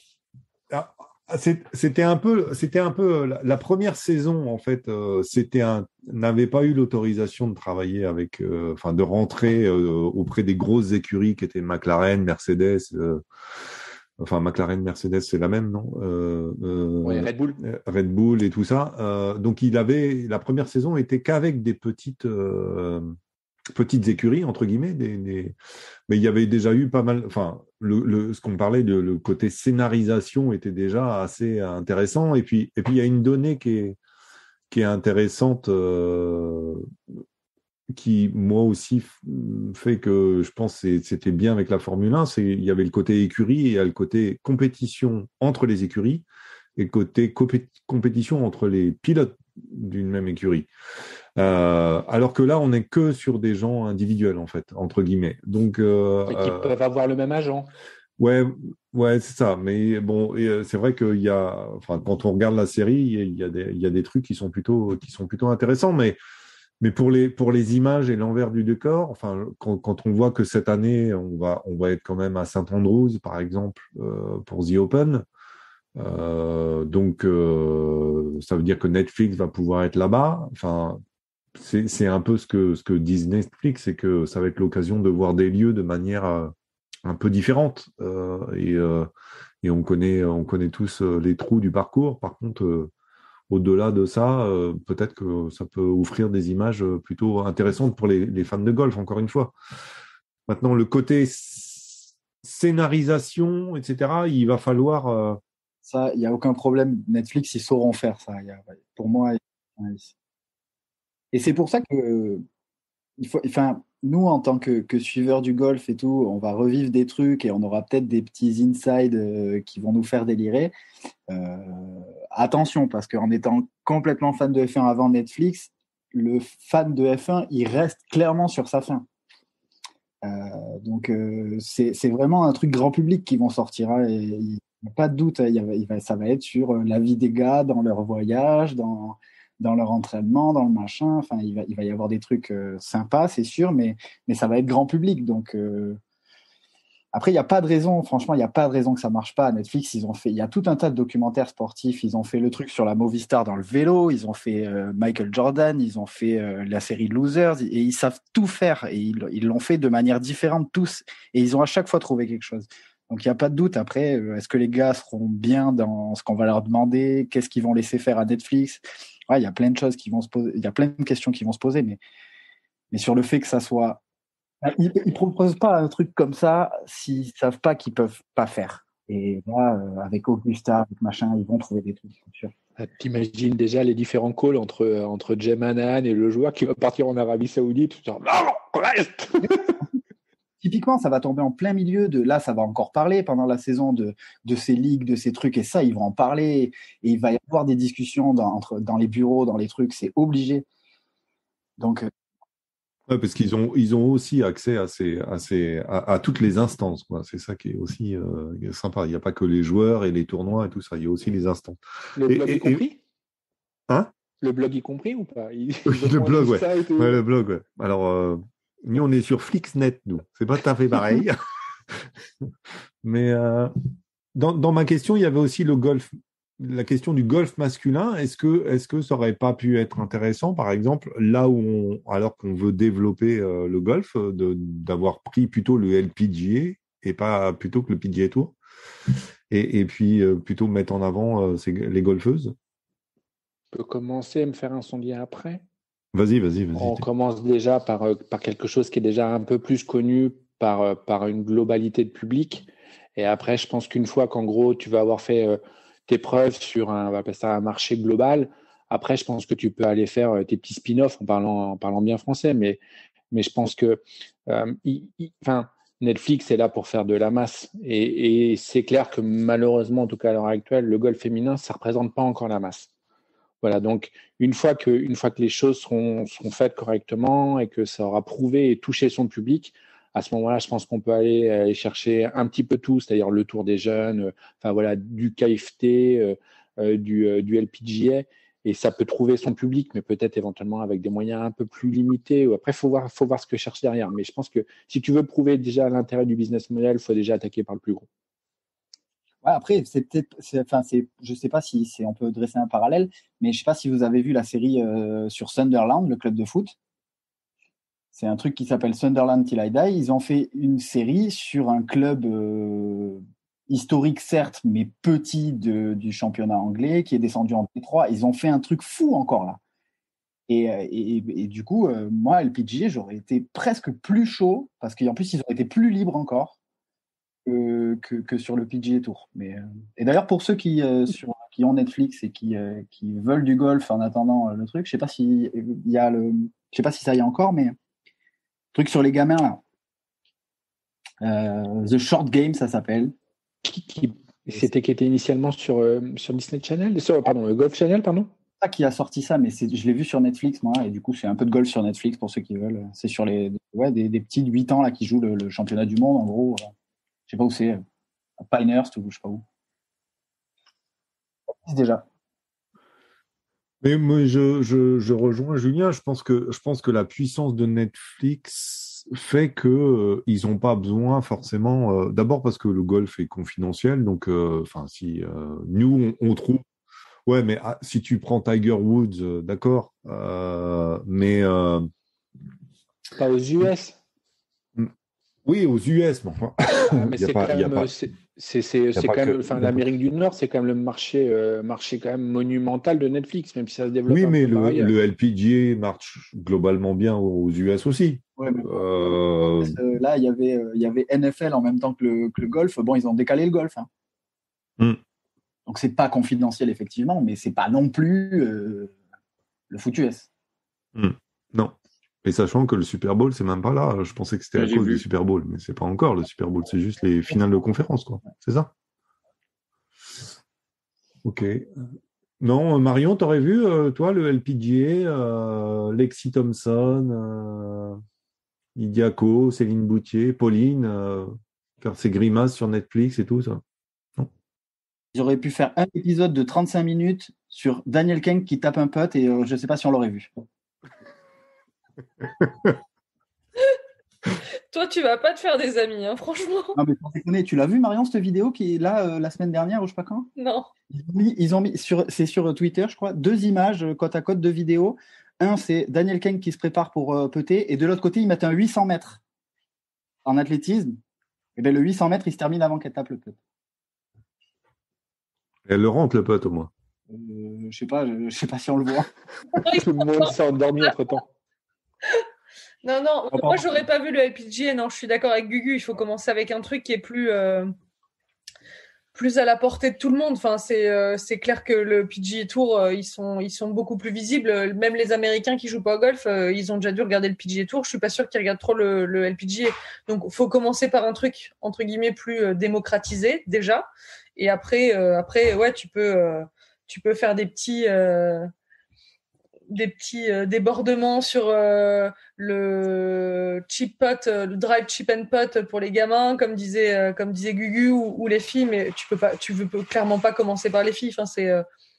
c'était un peu, c'était un peu la, la première saison en fait. euh, c'était un, n'avait pas eu l'autorisation de travailler avec, euh, enfin, de rentrer euh, auprès des grosses écuries qui étaient McLaren, Mercedes. euh, enfin, McLaren, Mercedes, c'est la même, non Euh, euh, Ouais, Red Bull. euh, Red Bull et tout ça. Euh, donc il avait la première saison était qu'avec des petites euh, petites écuries entre guillemets, mais il y avait déjà eu pas mal. Enfin, ce qu'on parlait de le côté scénarisation était déjà assez intéressant. Et puis et puis il y a une donnée qui est qui intéressante. euh, qui moi aussi fait que je pense que c'était bien avec la Formule 1, c'est il y avait le côté écurie et le côté compétition entre les écuries et le côté compé- compétition entre les pilotes d'une même écurie. Euh, alors que là, on n'est que sur des gens individuels en fait, entre guillemets. Donc euh, Et qui euh, peuvent avoir le même agent. Ouais, ouais, c'est ça. Mais bon, c'est vrai qu'il y a, enfin, quand on regarde la série, il y a des, il y a des trucs qui sont plutôt, qui sont plutôt intéressants. Mais, mais pour les, pour les images et l'envers du décor, enfin, quand, quand on voit que cette année, on va, on va être quand même à Saint Andrews, par exemple, pour The Open. Euh, donc, euh, ça veut dire que Netflix va pouvoir être là-bas. Enfin, c'est, un peu ce que, disent Netflix, c'est que ça va être l'occasion de voir des lieux de manière euh, un peu différente. Euh, et, euh, et on connaît, on connaît tous les trous du parcours. Par contre, au-delà de ça, peut-être que ça peut offrir des images plutôt intéressantes pour les, fans de golf, encore une fois. Maintenant, le côté scénarisation, etc., il va falloir. Ça, il n'y a aucun problème. Netflix, ils sauront faire ça. Pour moi. Et c'est pour ça que enfin, nous, en tant que, suiveurs du golf et tout, on va revivre des trucs et on aura peut-être des petits insides euh, qui vont nous faire délirer. Euh, attention, parce qu'en étant complètement fan de F1 avant Netflix, le fan de F1, il reste clairement sur sa fin. Euh, donc, c'est vraiment un truc grand public qui vont sortir. hein, et a pas de doute, ça va être sur la vie des gars dans leur voyage, dans, dans leur entraînement, dans le machin. Enfin, il va, y avoir des trucs euh, sympas, c'est sûr, mais, mais ça va être grand public. Donc, euh, après, il n'y a pas de raison, franchement, il n'y a pas de raison que ça marche pas. Netflix, ils ont fait, il y a tout un tas de documentaires sportifs. Ils ont fait le truc sur la Movistar dans le vélo, ils ont fait euh, Michael Jordan, ils ont fait la série Losers, et ils savent tout faire. Et ils l'ont fait de manière différente tous. Et ils ont à chaque fois trouvé quelque chose. Donc il n'y a pas de doute. Après, est-ce que les gars seront bien dans ce qu'on va leur demander? Qu'est-ce qu'ils vont laisser faire à Netflix? Ouais, il y a plein de choses qui vont se poser. Il y a plein de questions qui vont se poser, mais mais sur le fait que ça soit, ils, ils proposent pas un truc comme ça s'ils savent pas qu'ils peuvent pas faire. Et là, euh, avec Augusta, avec machin, ils vont trouver des trucs, c'est sûr. Ah, T'imagines déjà les différents calls entre, entre Jem Hanan et le joueur qui va partir en Arabie Saoudite. Genre, non, reste Typiquement, ça va tomber en plein milieu de là, ça va encore parler pendant la saison de, de ces ligues, de ces trucs, et ça, ils vont en parler. Et il va y avoir des discussions dans, entre, dans les bureaux, dans les trucs, c'est obligé. Donc, euh, Ouais, parce qu'ils ont, ils ont aussi accès à, ces, à, ces, à, à toutes les instances. quoi. C'est ça qui est aussi euh, sympa. Il n'y a pas que les joueurs et les tournois et tout ça. Il y a aussi les instances. Le Et- blog et- y compris? Hein? Le blog y compris ou pas? Ils- Oui, ils le blog, et- Ouais, le blog, ouais. Alors, euh, nous, on est sur Flixnet, nous. C'est pas tout à fait pareil. Mais euh, dans, dans ma question, il y avait aussi le golf, la question du golf masculin. Est-ce que, est-ce que ça aurait pas pu être intéressant, par exemple, là où on, alors qu'on veut développer euh, le golf, de, d'avoir pris plutôt le LPGA et pas plutôt que le PGA Tour, et, et puis euh, plutôt mettre en avant euh, ces- les golfeuses? Je peux commencer à me faire un sondier après Vas-y, vas-y, On commence déjà par, euh, par quelque chose qui est déjà un peu plus connu par, euh, par une globalité de public. Et après, je pense qu'une fois qu'en gros, tu vas avoir fait euh, tes preuves sur un, on va appeler ça un marché global, après, je pense que tu peux aller faire tes petits spin-offs en parlant, en parlant bien français. Mais, mais je pense que euh, il- il- enfin, Netflix est là pour faire de la masse. Et, et c'est clair que malheureusement, en tout cas à l'heure actuelle, le golf féminin, ça ne représente pas encore la masse. Voilà, donc une fois que, les choses seront, faites correctement et que ça aura prouvé et touché son public, à ce moment-là, je pense qu'on peut aller, chercher un petit peu tout, c'est-à-dire le tour des jeunes, euh, du KFT, euh, euh, du, LPGA, et ça peut trouver son public, mais peut-être éventuellement avec des moyens un peu plus limités. Après, faut voir, faut voir ce que cherche derrière. Mais je pense que si tu veux prouver déjà l'intérêt du business model, il faut déjà attaquer par le plus gros. Après, c'est peut-être, je sais pas si on peut dresser un parallèle, mais je sais pas si vous avez vu la série euh, sur Sunderland, le club de foot. C'est un truc qui s'appelle Sunderland Till I Die. Ils ont fait une série sur un club euh, historique, certes, mais petit du championnat anglais, qui est descendu en T3. Ils ont fait un truc fou encore là. Et du coup, euh, moi, LPG, j'aurais été presque plus chaud, parce qu'en plus, ils auraient été plus libres encore que, que, que sur le PGA Tour. Mais, euh, et d'ailleurs, pour ceux qui, euh, sur, qui ont Netflix et qui, euh, qui veulent du golf en attendant le truc, je sais pas si il y a le, je sais pas si ça y est encore, mais truc sur les gamins là. Euh, The Short Game, ça s'appelle. C'était qui était initialement sur, euh, sur Disney Channel, sur, pardon, le Golf Channel, pardon? pas qui a sorti ça, mais je l'ai vu sur Netflix, moi, et du coup, c'est un peu de golf sur Netflix pour ceux qui veulent. C'est sur les, ouais, des, des petits de 8 ans là qui jouent le, le championnat du monde, en gros. Sais pas où c'est, à Pinehurst ou je sais pas où. Déjà. Mais moi, je, je, je rejoins Julien. Je pense que je pense que la puissance de Netflix fait que euh, ils n'ont pas besoin forcément. euh, D'abord parce que le golf est confidentiel, donc euh, enfin si euh, nous on, on trouve. Ouais, mais ah, si tu prends Tiger Woods, euh, d'accord, euh, mais euh, Pas aux US. Oui aux US, mais enfin, Mais c'est quand même, c'est- quand enfin, pas- l'Amérique du Nord, c'est quand même le marché, euh, marché quand même monumental de Netflix, même si ça se développe. oui, mais le, le LPGA marche globalement bien aux US aussi. Ouais, mais Euh, Euh, là, il y avait, euh, il y avait NFL en même temps que le, que le golf. Bon, ils ont décalé le golf. hein. Hmm. Donc, c'est pas confidentiel, effectivement, mais c'est pas non plus euh, le foot US. Non. Et sachant que le Super Bowl, c'est même pas là. Je pensais que c'était à cause vu. du Super Bowl, mais c'est pas encore le Super Bowl, c'est juste les finales de conférence, quoi. C'est ça Ok. Non, Marion, t'aurais vu, euh, toi, le LPGA, euh, Lexi Thompson, euh, Idiaco, Céline Boutier, Pauline, euh, faire ses grimaces sur Netflix et tout ça. Auraient pu faire un épisode de 35 minutes sur Daniel Kang qui tape un putt et je sais pas si on l'aurait vu. Toi, tu vas pas te faire des amis, hein, franchement. Non, mais déconner, tu l'as vu, Marion, cette vidéo qui est là euh, la semaine dernière ou je sais pas quand Non. Ils ont mis, ils ont mis sur, c'est sur Twitter, je crois, deux images euh, côte à côte, deux vidéos. Un, c'est Daniel Kang qui se prépare pour euh, peter, et de l'autre côté, ils mettent un 800 mètres en athlétisme. Eh ben, le 800 mètres, il se termine avant qu'elle tape le putt. Elle le rentre le pote au moins. Euh, je sais pas, je, je sais pas si on le voit. Tout le monde s'est endormi entre temps. Non, non, pardon. moi j'aurais pas vu le LPGA, non, je suis d'accord avec Gugu, il faut commencer avec un truc qui est plus, euh, plus à la portée de tout le monde. Enfin, c'est euh, c'est clair que le PGA Tour, euh, ils, sont, ils sont beaucoup plus visibles. Même les Américains qui jouent pas au golf, euh, ils ont déjà dû regarder le PGA Tour. Je suis pas sûr qu'ils regardent trop le, le LPGA. Donc, faut commencer par un truc, entre guillemets, plus euh, démocratisé déjà. Et après, euh, après ouais, tu peux, euh, tu peux faire des petits... des petits euh, débordements sur euh, le chip pot, euh, le drive chip and pot pour les gamins, comme disait comme disait Gugu ou, ou les filles, mais tu peux pas, tu veux clairement pas commencer par les filles. Enfin, c'est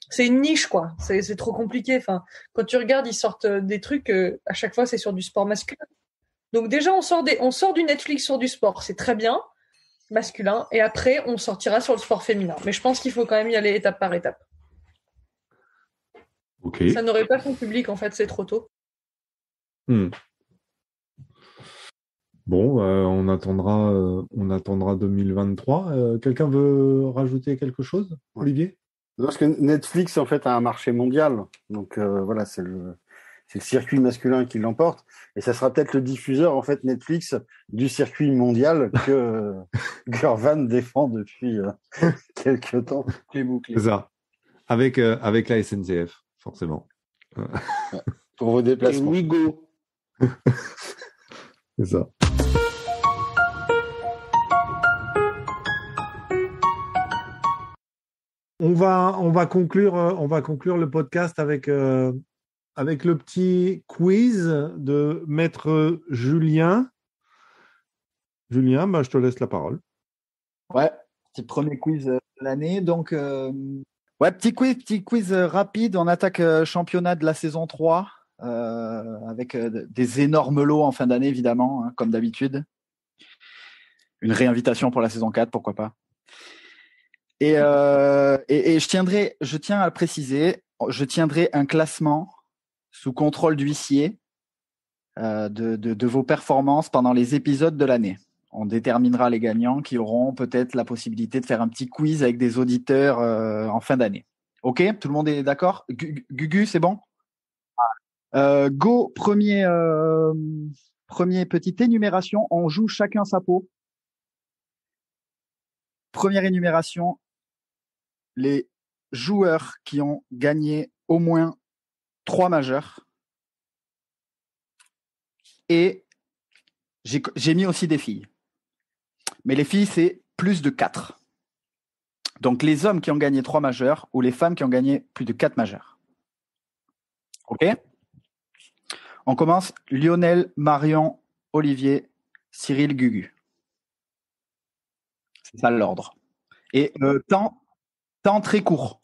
c'est une niche quoi. C'est trop compliqué. Enfin, quand tu regardes, ils sortent des trucs à chaque fois, c'est sur du sport masculin. Donc déjà, on sort des, on sort du Netflix sur du sport, c'est très bien masculin, et après, on sortira sur le sport féminin. Mais je pense qu'il faut quand même y aller étape par étape. Ça n'aurait pas son public en fait, c'est trop tôt. Hmm. Bon, euh, on attendra, euh, on attendra 2023. Euh, Quelqu'un veut rajouter quelque chose, Olivier? Parce que Netflix, en fait, a un marché mondial. Donc, euh, voilà, c'est le, circuit masculin qui l'emporte. Et ça sera peut-être le diffuseur, en fait, Netflix, du circuit mondial que Gurvan défend depuis euh, quelques temps. Les boucles. C'est ça. Avec, euh, avec la SNCF, forcément. Pour vos Et déplacements. Wigo. C'est ça. On va, on va conclure, euh, on va conclure le podcast avec, euh, avec le petit quiz de maître Julien. Julien, bah, je te laisse la parole. Ouais, petit premier quiz de l'année. Donc, euh, ouais, petit quiz, euh, rapide. On attaque euh, championnat de la saison 3 euh, avec des énormes lots en fin d'année, évidemment, hein, comme d'habitude. Une réinvitation pour la saison 4, pourquoi pas. Et, je tiendrai, je tiens à le préciser, je tiendrai un classement sous contrôle d'huissier de vos performances pendant les épisodes de l'année on déterminera les gagnants qui auront peut-être la possibilité de faire un petit quiz avec des auditeurs euh, en fin d'année. Ok, tout le monde est d'accord? Gu- Gugu, c'est bon? Euh, Go, premier, euh, premier petite énumération. On joue chacun sa peau. Première énumération. Les joueurs qui ont gagné au moins trois majeurs. Et j'ai mis aussi des filles. Mais les filles, c'est plus de 4. Donc les hommes qui ont gagné 3 majeurs ou les femmes qui ont gagné plus de 4 majeurs. OK? On commence. Lionel, Marion, Olivier, Cyril, Gugu. C'est ça l'ordre. Et euh, temps, temps très court.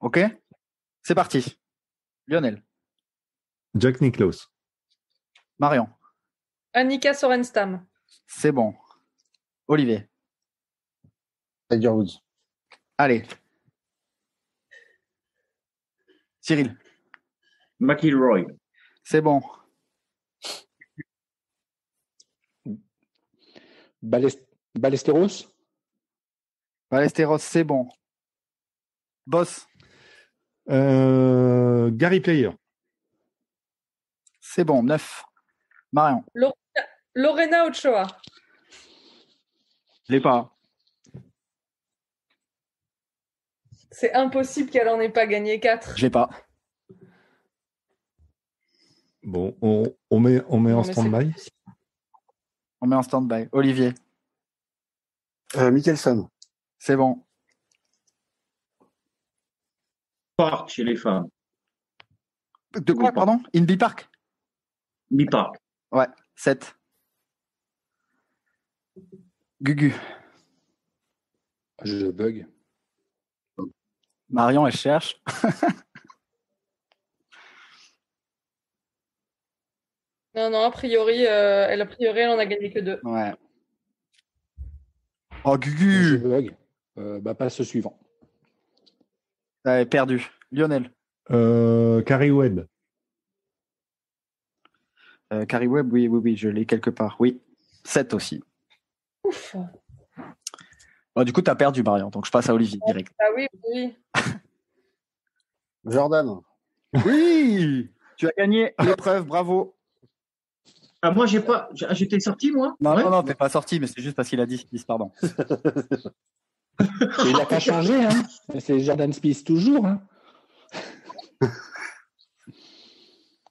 OK? C'est parti. Lionel, Jack Nicklaus. Marion, Annika Sorenstam. c'est bon. Olivier, Tiger Woods. allez. Cyril, McIlroy. c'est bon. Balest- Ballesteros. Ballesteros, c'est bon. Boss, Euh, Gary Player. c'est bon. 9. Marion, Lorena Ochoa. Je l'ai pas. C'est impossible qu'elle en ait pas gagné 4. Je l'ai pas. Bon, on, on met, on met en stand-by. On met en stand-by. Olivier, Euh, Mickelson. c'est bon. Park chez les femmes. De quoi, pardon? Inby Park? Mi-Park. 7. Gugu, Je bug. Marion, elle cherche. Non, non, a priori, euh, elle, a priori, elle en a gagné que 2. Ouais. Oh, Je Gugu bug. Euh, bah, passe suivant. Perdu. Lionel, Euh, Carrie Webb. euh, Carrie Webb, oui, oui, oui, je l'ai quelque part. Oui. 7 aussi. Ouf. Bon, du coup, tu as perdu, Marion. Donc, je passe à Olivier direct. Ah oui, oui. Jordan. Oui Tu as gagné l'épreuve, bravo. Ah, moi, j'ai pas. ah, J'étais sorti, moi? Non, Ouais. non, non, t'es pas sorti, mais c'est juste parce qu'il a dit Smith, pardon. Et il n'a pas changé, hein. C'est Jordan Smith toujours, hein.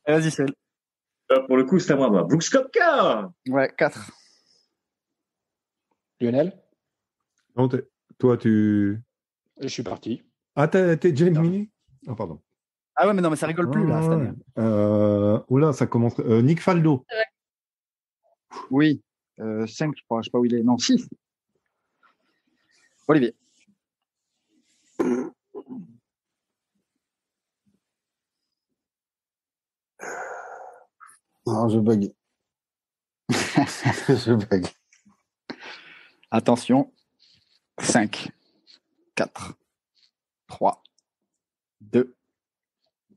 Vas-y, Cyril. Euh, Pour le coup, c'est à moi. Bah. Brooks Koepka Ouais, 4. Lionel, Non, toi, tu. je suis parti. Ah, t'es déjà éliminé Ah, pardon. Ah ouais, mais non, mais ça rigole plus, là, cette année. Euh, oula, ça commence. euh, Nick Faldo. Oui. 5, je crois. Je sais pas où il est. Non, 6. Olivier. Non, je bug. je bug. Attention. 5, 4, 3, 2,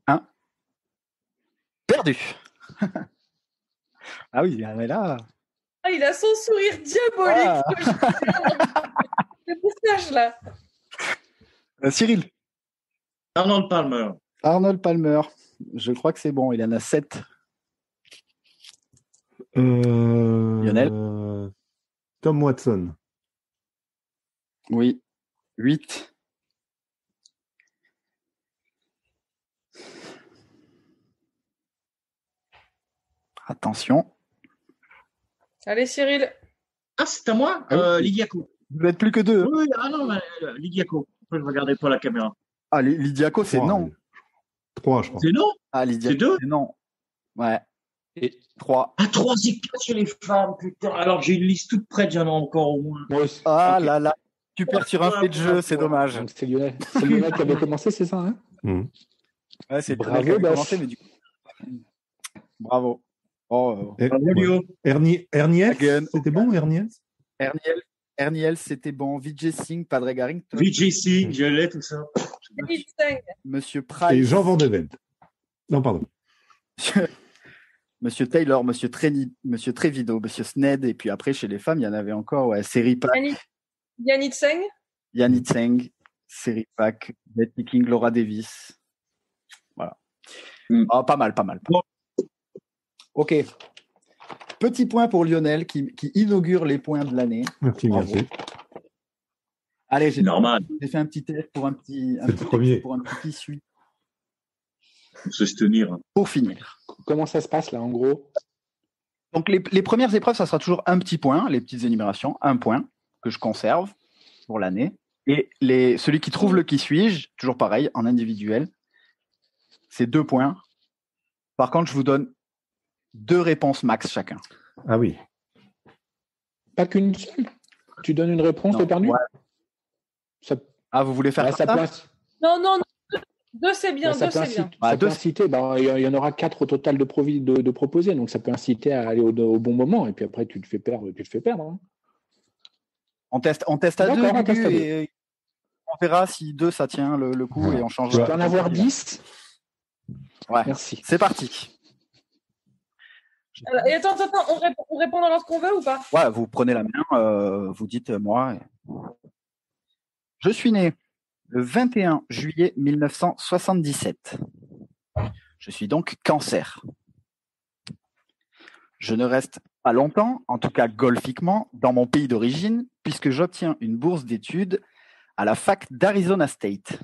1. Perdu. ah oui, mais là. Ah, il a son sourire diabolique. Ah. Le moustache, là. Euh, Cyril. Arnold Palmer. Arnold Palmer. Je crois que c'est bon. Il en a 7. Euh, Lionel Tom Watson. Oui. 8. Attention. Allez, Cyril. Ah, c'est à moi Ah oui. euh, Lidiaco. Vous n'êtes plus que deux. Oui, oui, ah non, mais, euh, Lidiaco. Pourquoi je ne regardais pas la caméra Ah, Li- Lidiaco, c'est Trois, non. Trois, je crois. C'est non? Ah, Lidiaco, C'est deux? c'est non. Ouais. Et 3. Ah, trois éclats chez les femmes, putain. Alors j'ai une liste toute prête, j'en ai encore au moins. Ah là là. Tu perds sur un fait de jeu, c'est dommage. Donc c'est Lionel. Lionel qui avait commencé, c'est ça hein. Ouais, c'est Bravo, Bravo, qui avait Bas. commencé, mais du coup. Bravo. Oh, Er- Bravo. Lio. Ernie, Erniel, c'était bon, Erniel Erniel, Erniel c'était bon. Vijay Singh, Padre Garrington, VJC, je l'ai, tout ça. Monsieur Et Price, Jean Van de Velde. Non, pardon. Monsieur Taylor, Monsieur, Treni, Monsieur Trevido, Monsieur Sned, et puis après, chez les femmes, il y en avait encore, ouais, Série Pack, Yannick, Yannick Tseng. Yanni Tseng, Série Pack, Betty King, Laura Davis. Voilà. Mm. Ah, pas mal, pas mal. Bon. Ok. Petit point pour Lionel qui, qui inaugure les points de l'année. Merci, Bravo. merci. Allez, j'ai Normal, j'ai fait un petit test pour un petit, un petit premier. pour un petit se tenir. Pour finir. Comment ça se passe là en gros? Donc les, les premières épreuves, ça sera toujours un petit point, les petites énumérations, un point que je conserve pour l'année. Et les, celui qui trouve le qui suis-je, toujours pareil, en individuel, c'est deux points. Par contre, je vous donne deux réponses max chacun. Ah oui. Pas qu'une seule? Tu donnes une réponse, Non, t'es perdu ouais. Ça, Ah, vous voulez faire bah, ça Non, non, non. Deux, c'est bien. bah, ça deux, peut c'est bien. Ah, peut deux, inciter, bah, il y, en aura quatre au total de, provi- de, de proposés, donc ça peut inciter à aller au, au bon moment, et puis après tu te fais perdre. Tu te fais perdre hein. On teste, on teste à deux, on teste à deux. et on verra si deux ça tient le, le coup et on change. Tu peux en avoir 10 Ouais. Merci. C'est parti. Alors, Et attends, attends, attends, on, répond, on répond dans l'ordre qu'on veut ou pas? Ouais, vous prenez la main, euh, vous dites euh, moi. et- Je suis né le 21 juillet 1977. Je suis donc cancer. Je ne reste pas longtemps, en tout cas golfiquement, dans mon pays d'origine, puisque j'obtiens une bourse d'études à la fac d'Arizona State.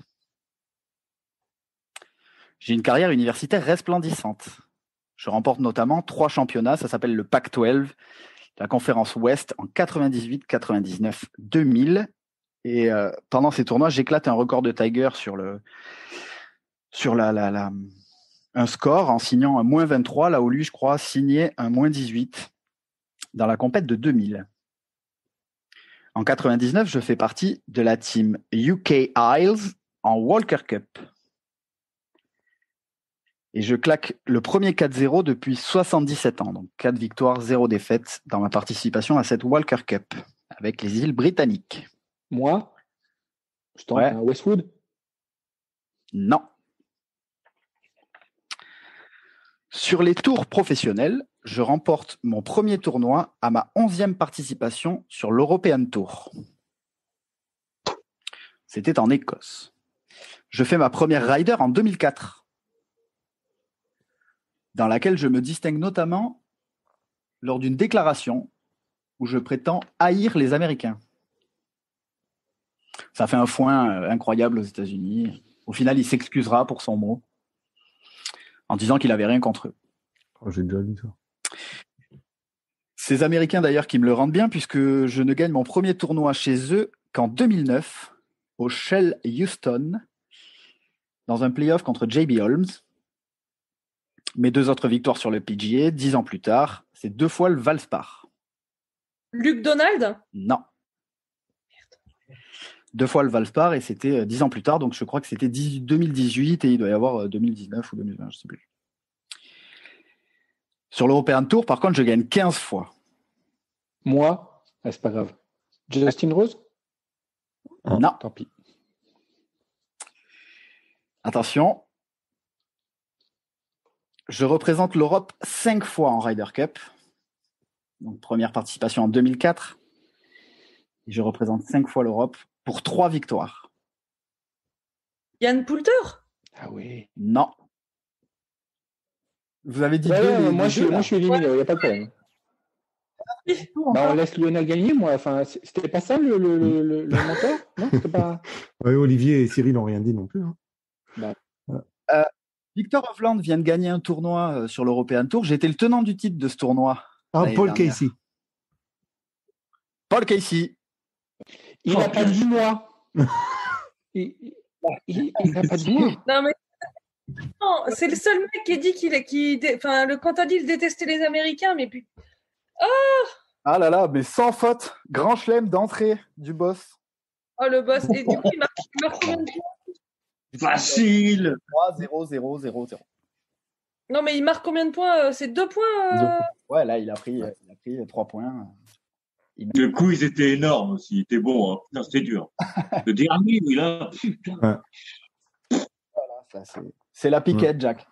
J'ai une carrière universitaire resplendissante. Je remporte notamment trois championnats, ça s'appelle le Pac-12, la conférence Ouest en 98, 99, 2000. Et euh, pendant ces tournois, j'éclate un record de Tiger sur le sur la, un score en signant un moins 23, là où lui, je crois, signait un moins 18 dans la compète de 2000. En 99, je fais partie de la team UK Isles en Walker Cup. Et je claque le premier 4-0 depuis 77 ans. Donc 4 victoires, 0 défaites dans ma participation à cette Walker Cup avec les îles britanniques. Moi, je tente Ouais. un Westwood? Non. Sur les tours professionnels, je remporte mon premier tournoi à ma onzième participation sur l'European Tour. C'était en Écosse. Je fais ma première rider en 2004, dans laquelle je me distingue notamment lors d'une déclaration où je prétends haïr les Américains. Ça fait un foin euh, incroyable aux États-Unis. Au final, il s'excusera pour son mot en disant qu'il avait rien contre eux. Oh, J'ai déjà lu ça. Ces Américains d'ailleurs qui me le rendent bien puisque je ne gagne mon premier tournoi chez eux qu'en 2009 au Shell Houston dans un playoff contre JB Holmes. Mes deux autres victoires sur le PGA, dix ans plus tard, c'est deux fois le Valspar. Luc Donald? Non. Deux fois le Valspar et c'était euh, dix ans plus tard, donc je crois que c'était 10 2018 et il doit y avoir euh, 2019 ou 2020, je sais plus. Sur l'European Tour, par contre, je gagne 15 fois. Moi, ah, c'est pas grave. Justin Rose? Non. Tant pis. Attention. Je représente l'Europe cinq fois en Ryder Cup. Donc, première participation en 2004. Et je représente cinq fois l'Europe pour trois victoires. Yann Poulter? Ah oui. Non. Vous avez dit Ouais, deux, ouais, les- moi, les je suis, deux, moi, là. je suis éliminé, il n'y a pas de problème. Bah, on laisse Lionel gagner, moi. Enfin, c'était pas ça le, le, le, le, le mentor Non, c'était pas. Ouais, Olivier et Cyril n'ont rien dit non plus. hein. Victor Hovland vient de gagner un tournoi euh, sur l'European Tour. J'étais le tenant du titre de ce tournoi. Ah, Paul dernière. Casey. Paul Casey. Il n'a pas dit moi. Il n'a pas dit moi. Non, mais. Non, c'est le seul mec qui dit qu'il qui, enfin, le, quand t'as dit il détestait les Américains, mais puis, Ah là là, mais sans faute. Grand chelem d'entrée du boss. oh, le boss. Et du coup, il marque, il marque combien de points Facile 3, 0, 0, 0, 0. Non, mais il marque combien de points? Euh, C'est deux points euh, Deux Ouais, là, il a pris, il a pris 3 points. Le coup, ils étaient énormes aussi. Il était bon. Hein. Putain, c'était dur. Le dernier, oui, là, putain. Voilà, ça, c'est- c'est la piquette, Jack.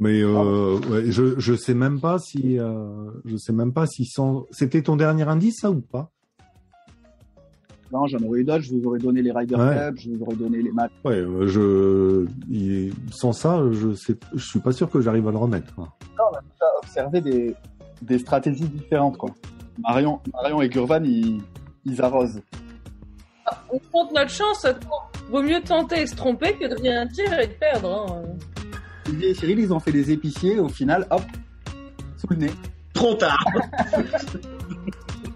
Mais euh, ouais, je je sais même pas si euh, je sais même pas si sans... c'était ton dernier indice ça ou pas? Non, j'en aurais eu d'autres. Je vous aurais donné les Ryder Ouais. Cup, je vous aurais donné les matchs. Ouais, euh, je il- sans ça je sais je suis pas sûr que j'arrive à le remettre. quoi. à observer des, des stratégies différentes. Quoi. Marion, Marion et Gurvan, ils, ils arrosent. On tente notre chance. Vaut mieux tenter et se tromper que de rien dire et de perdre. hein. Olivier et Cyril, ils ont fait des épiciers. Au final, hop, sous le nez. Trop tard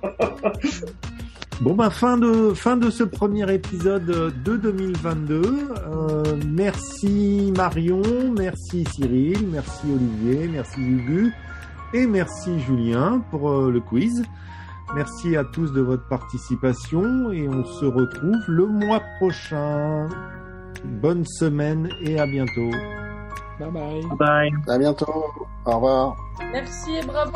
Bon ben fin de fin de ce premier épisode de 2022. Euh, merci Marion, merci Cyril, merci Olivier, merci Hugu et merci Julien pour euh, le quiz. Merci à tous de votre participation et on se retrouve le mois prochain. Bonne semaine et à bientôt. Bye bye. Bye À bientôt. Au revoir. Merci et bravo.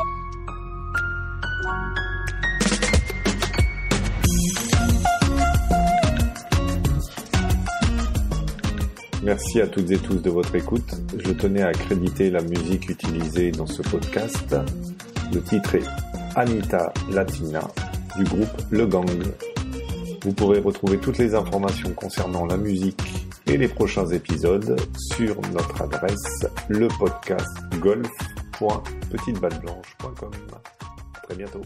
Merci à toutes et tous de votre écoute. Je tenais à créditer la musique utilisée dans ce podcast. Le titre est Anita Latina du groupe Le Gang. Vous pourrez retrouver toutes les informations concernant la musique et les prochains épisodes sur notre adresse lepodcastgolf.petiteballeblanche.com. À très bientôt.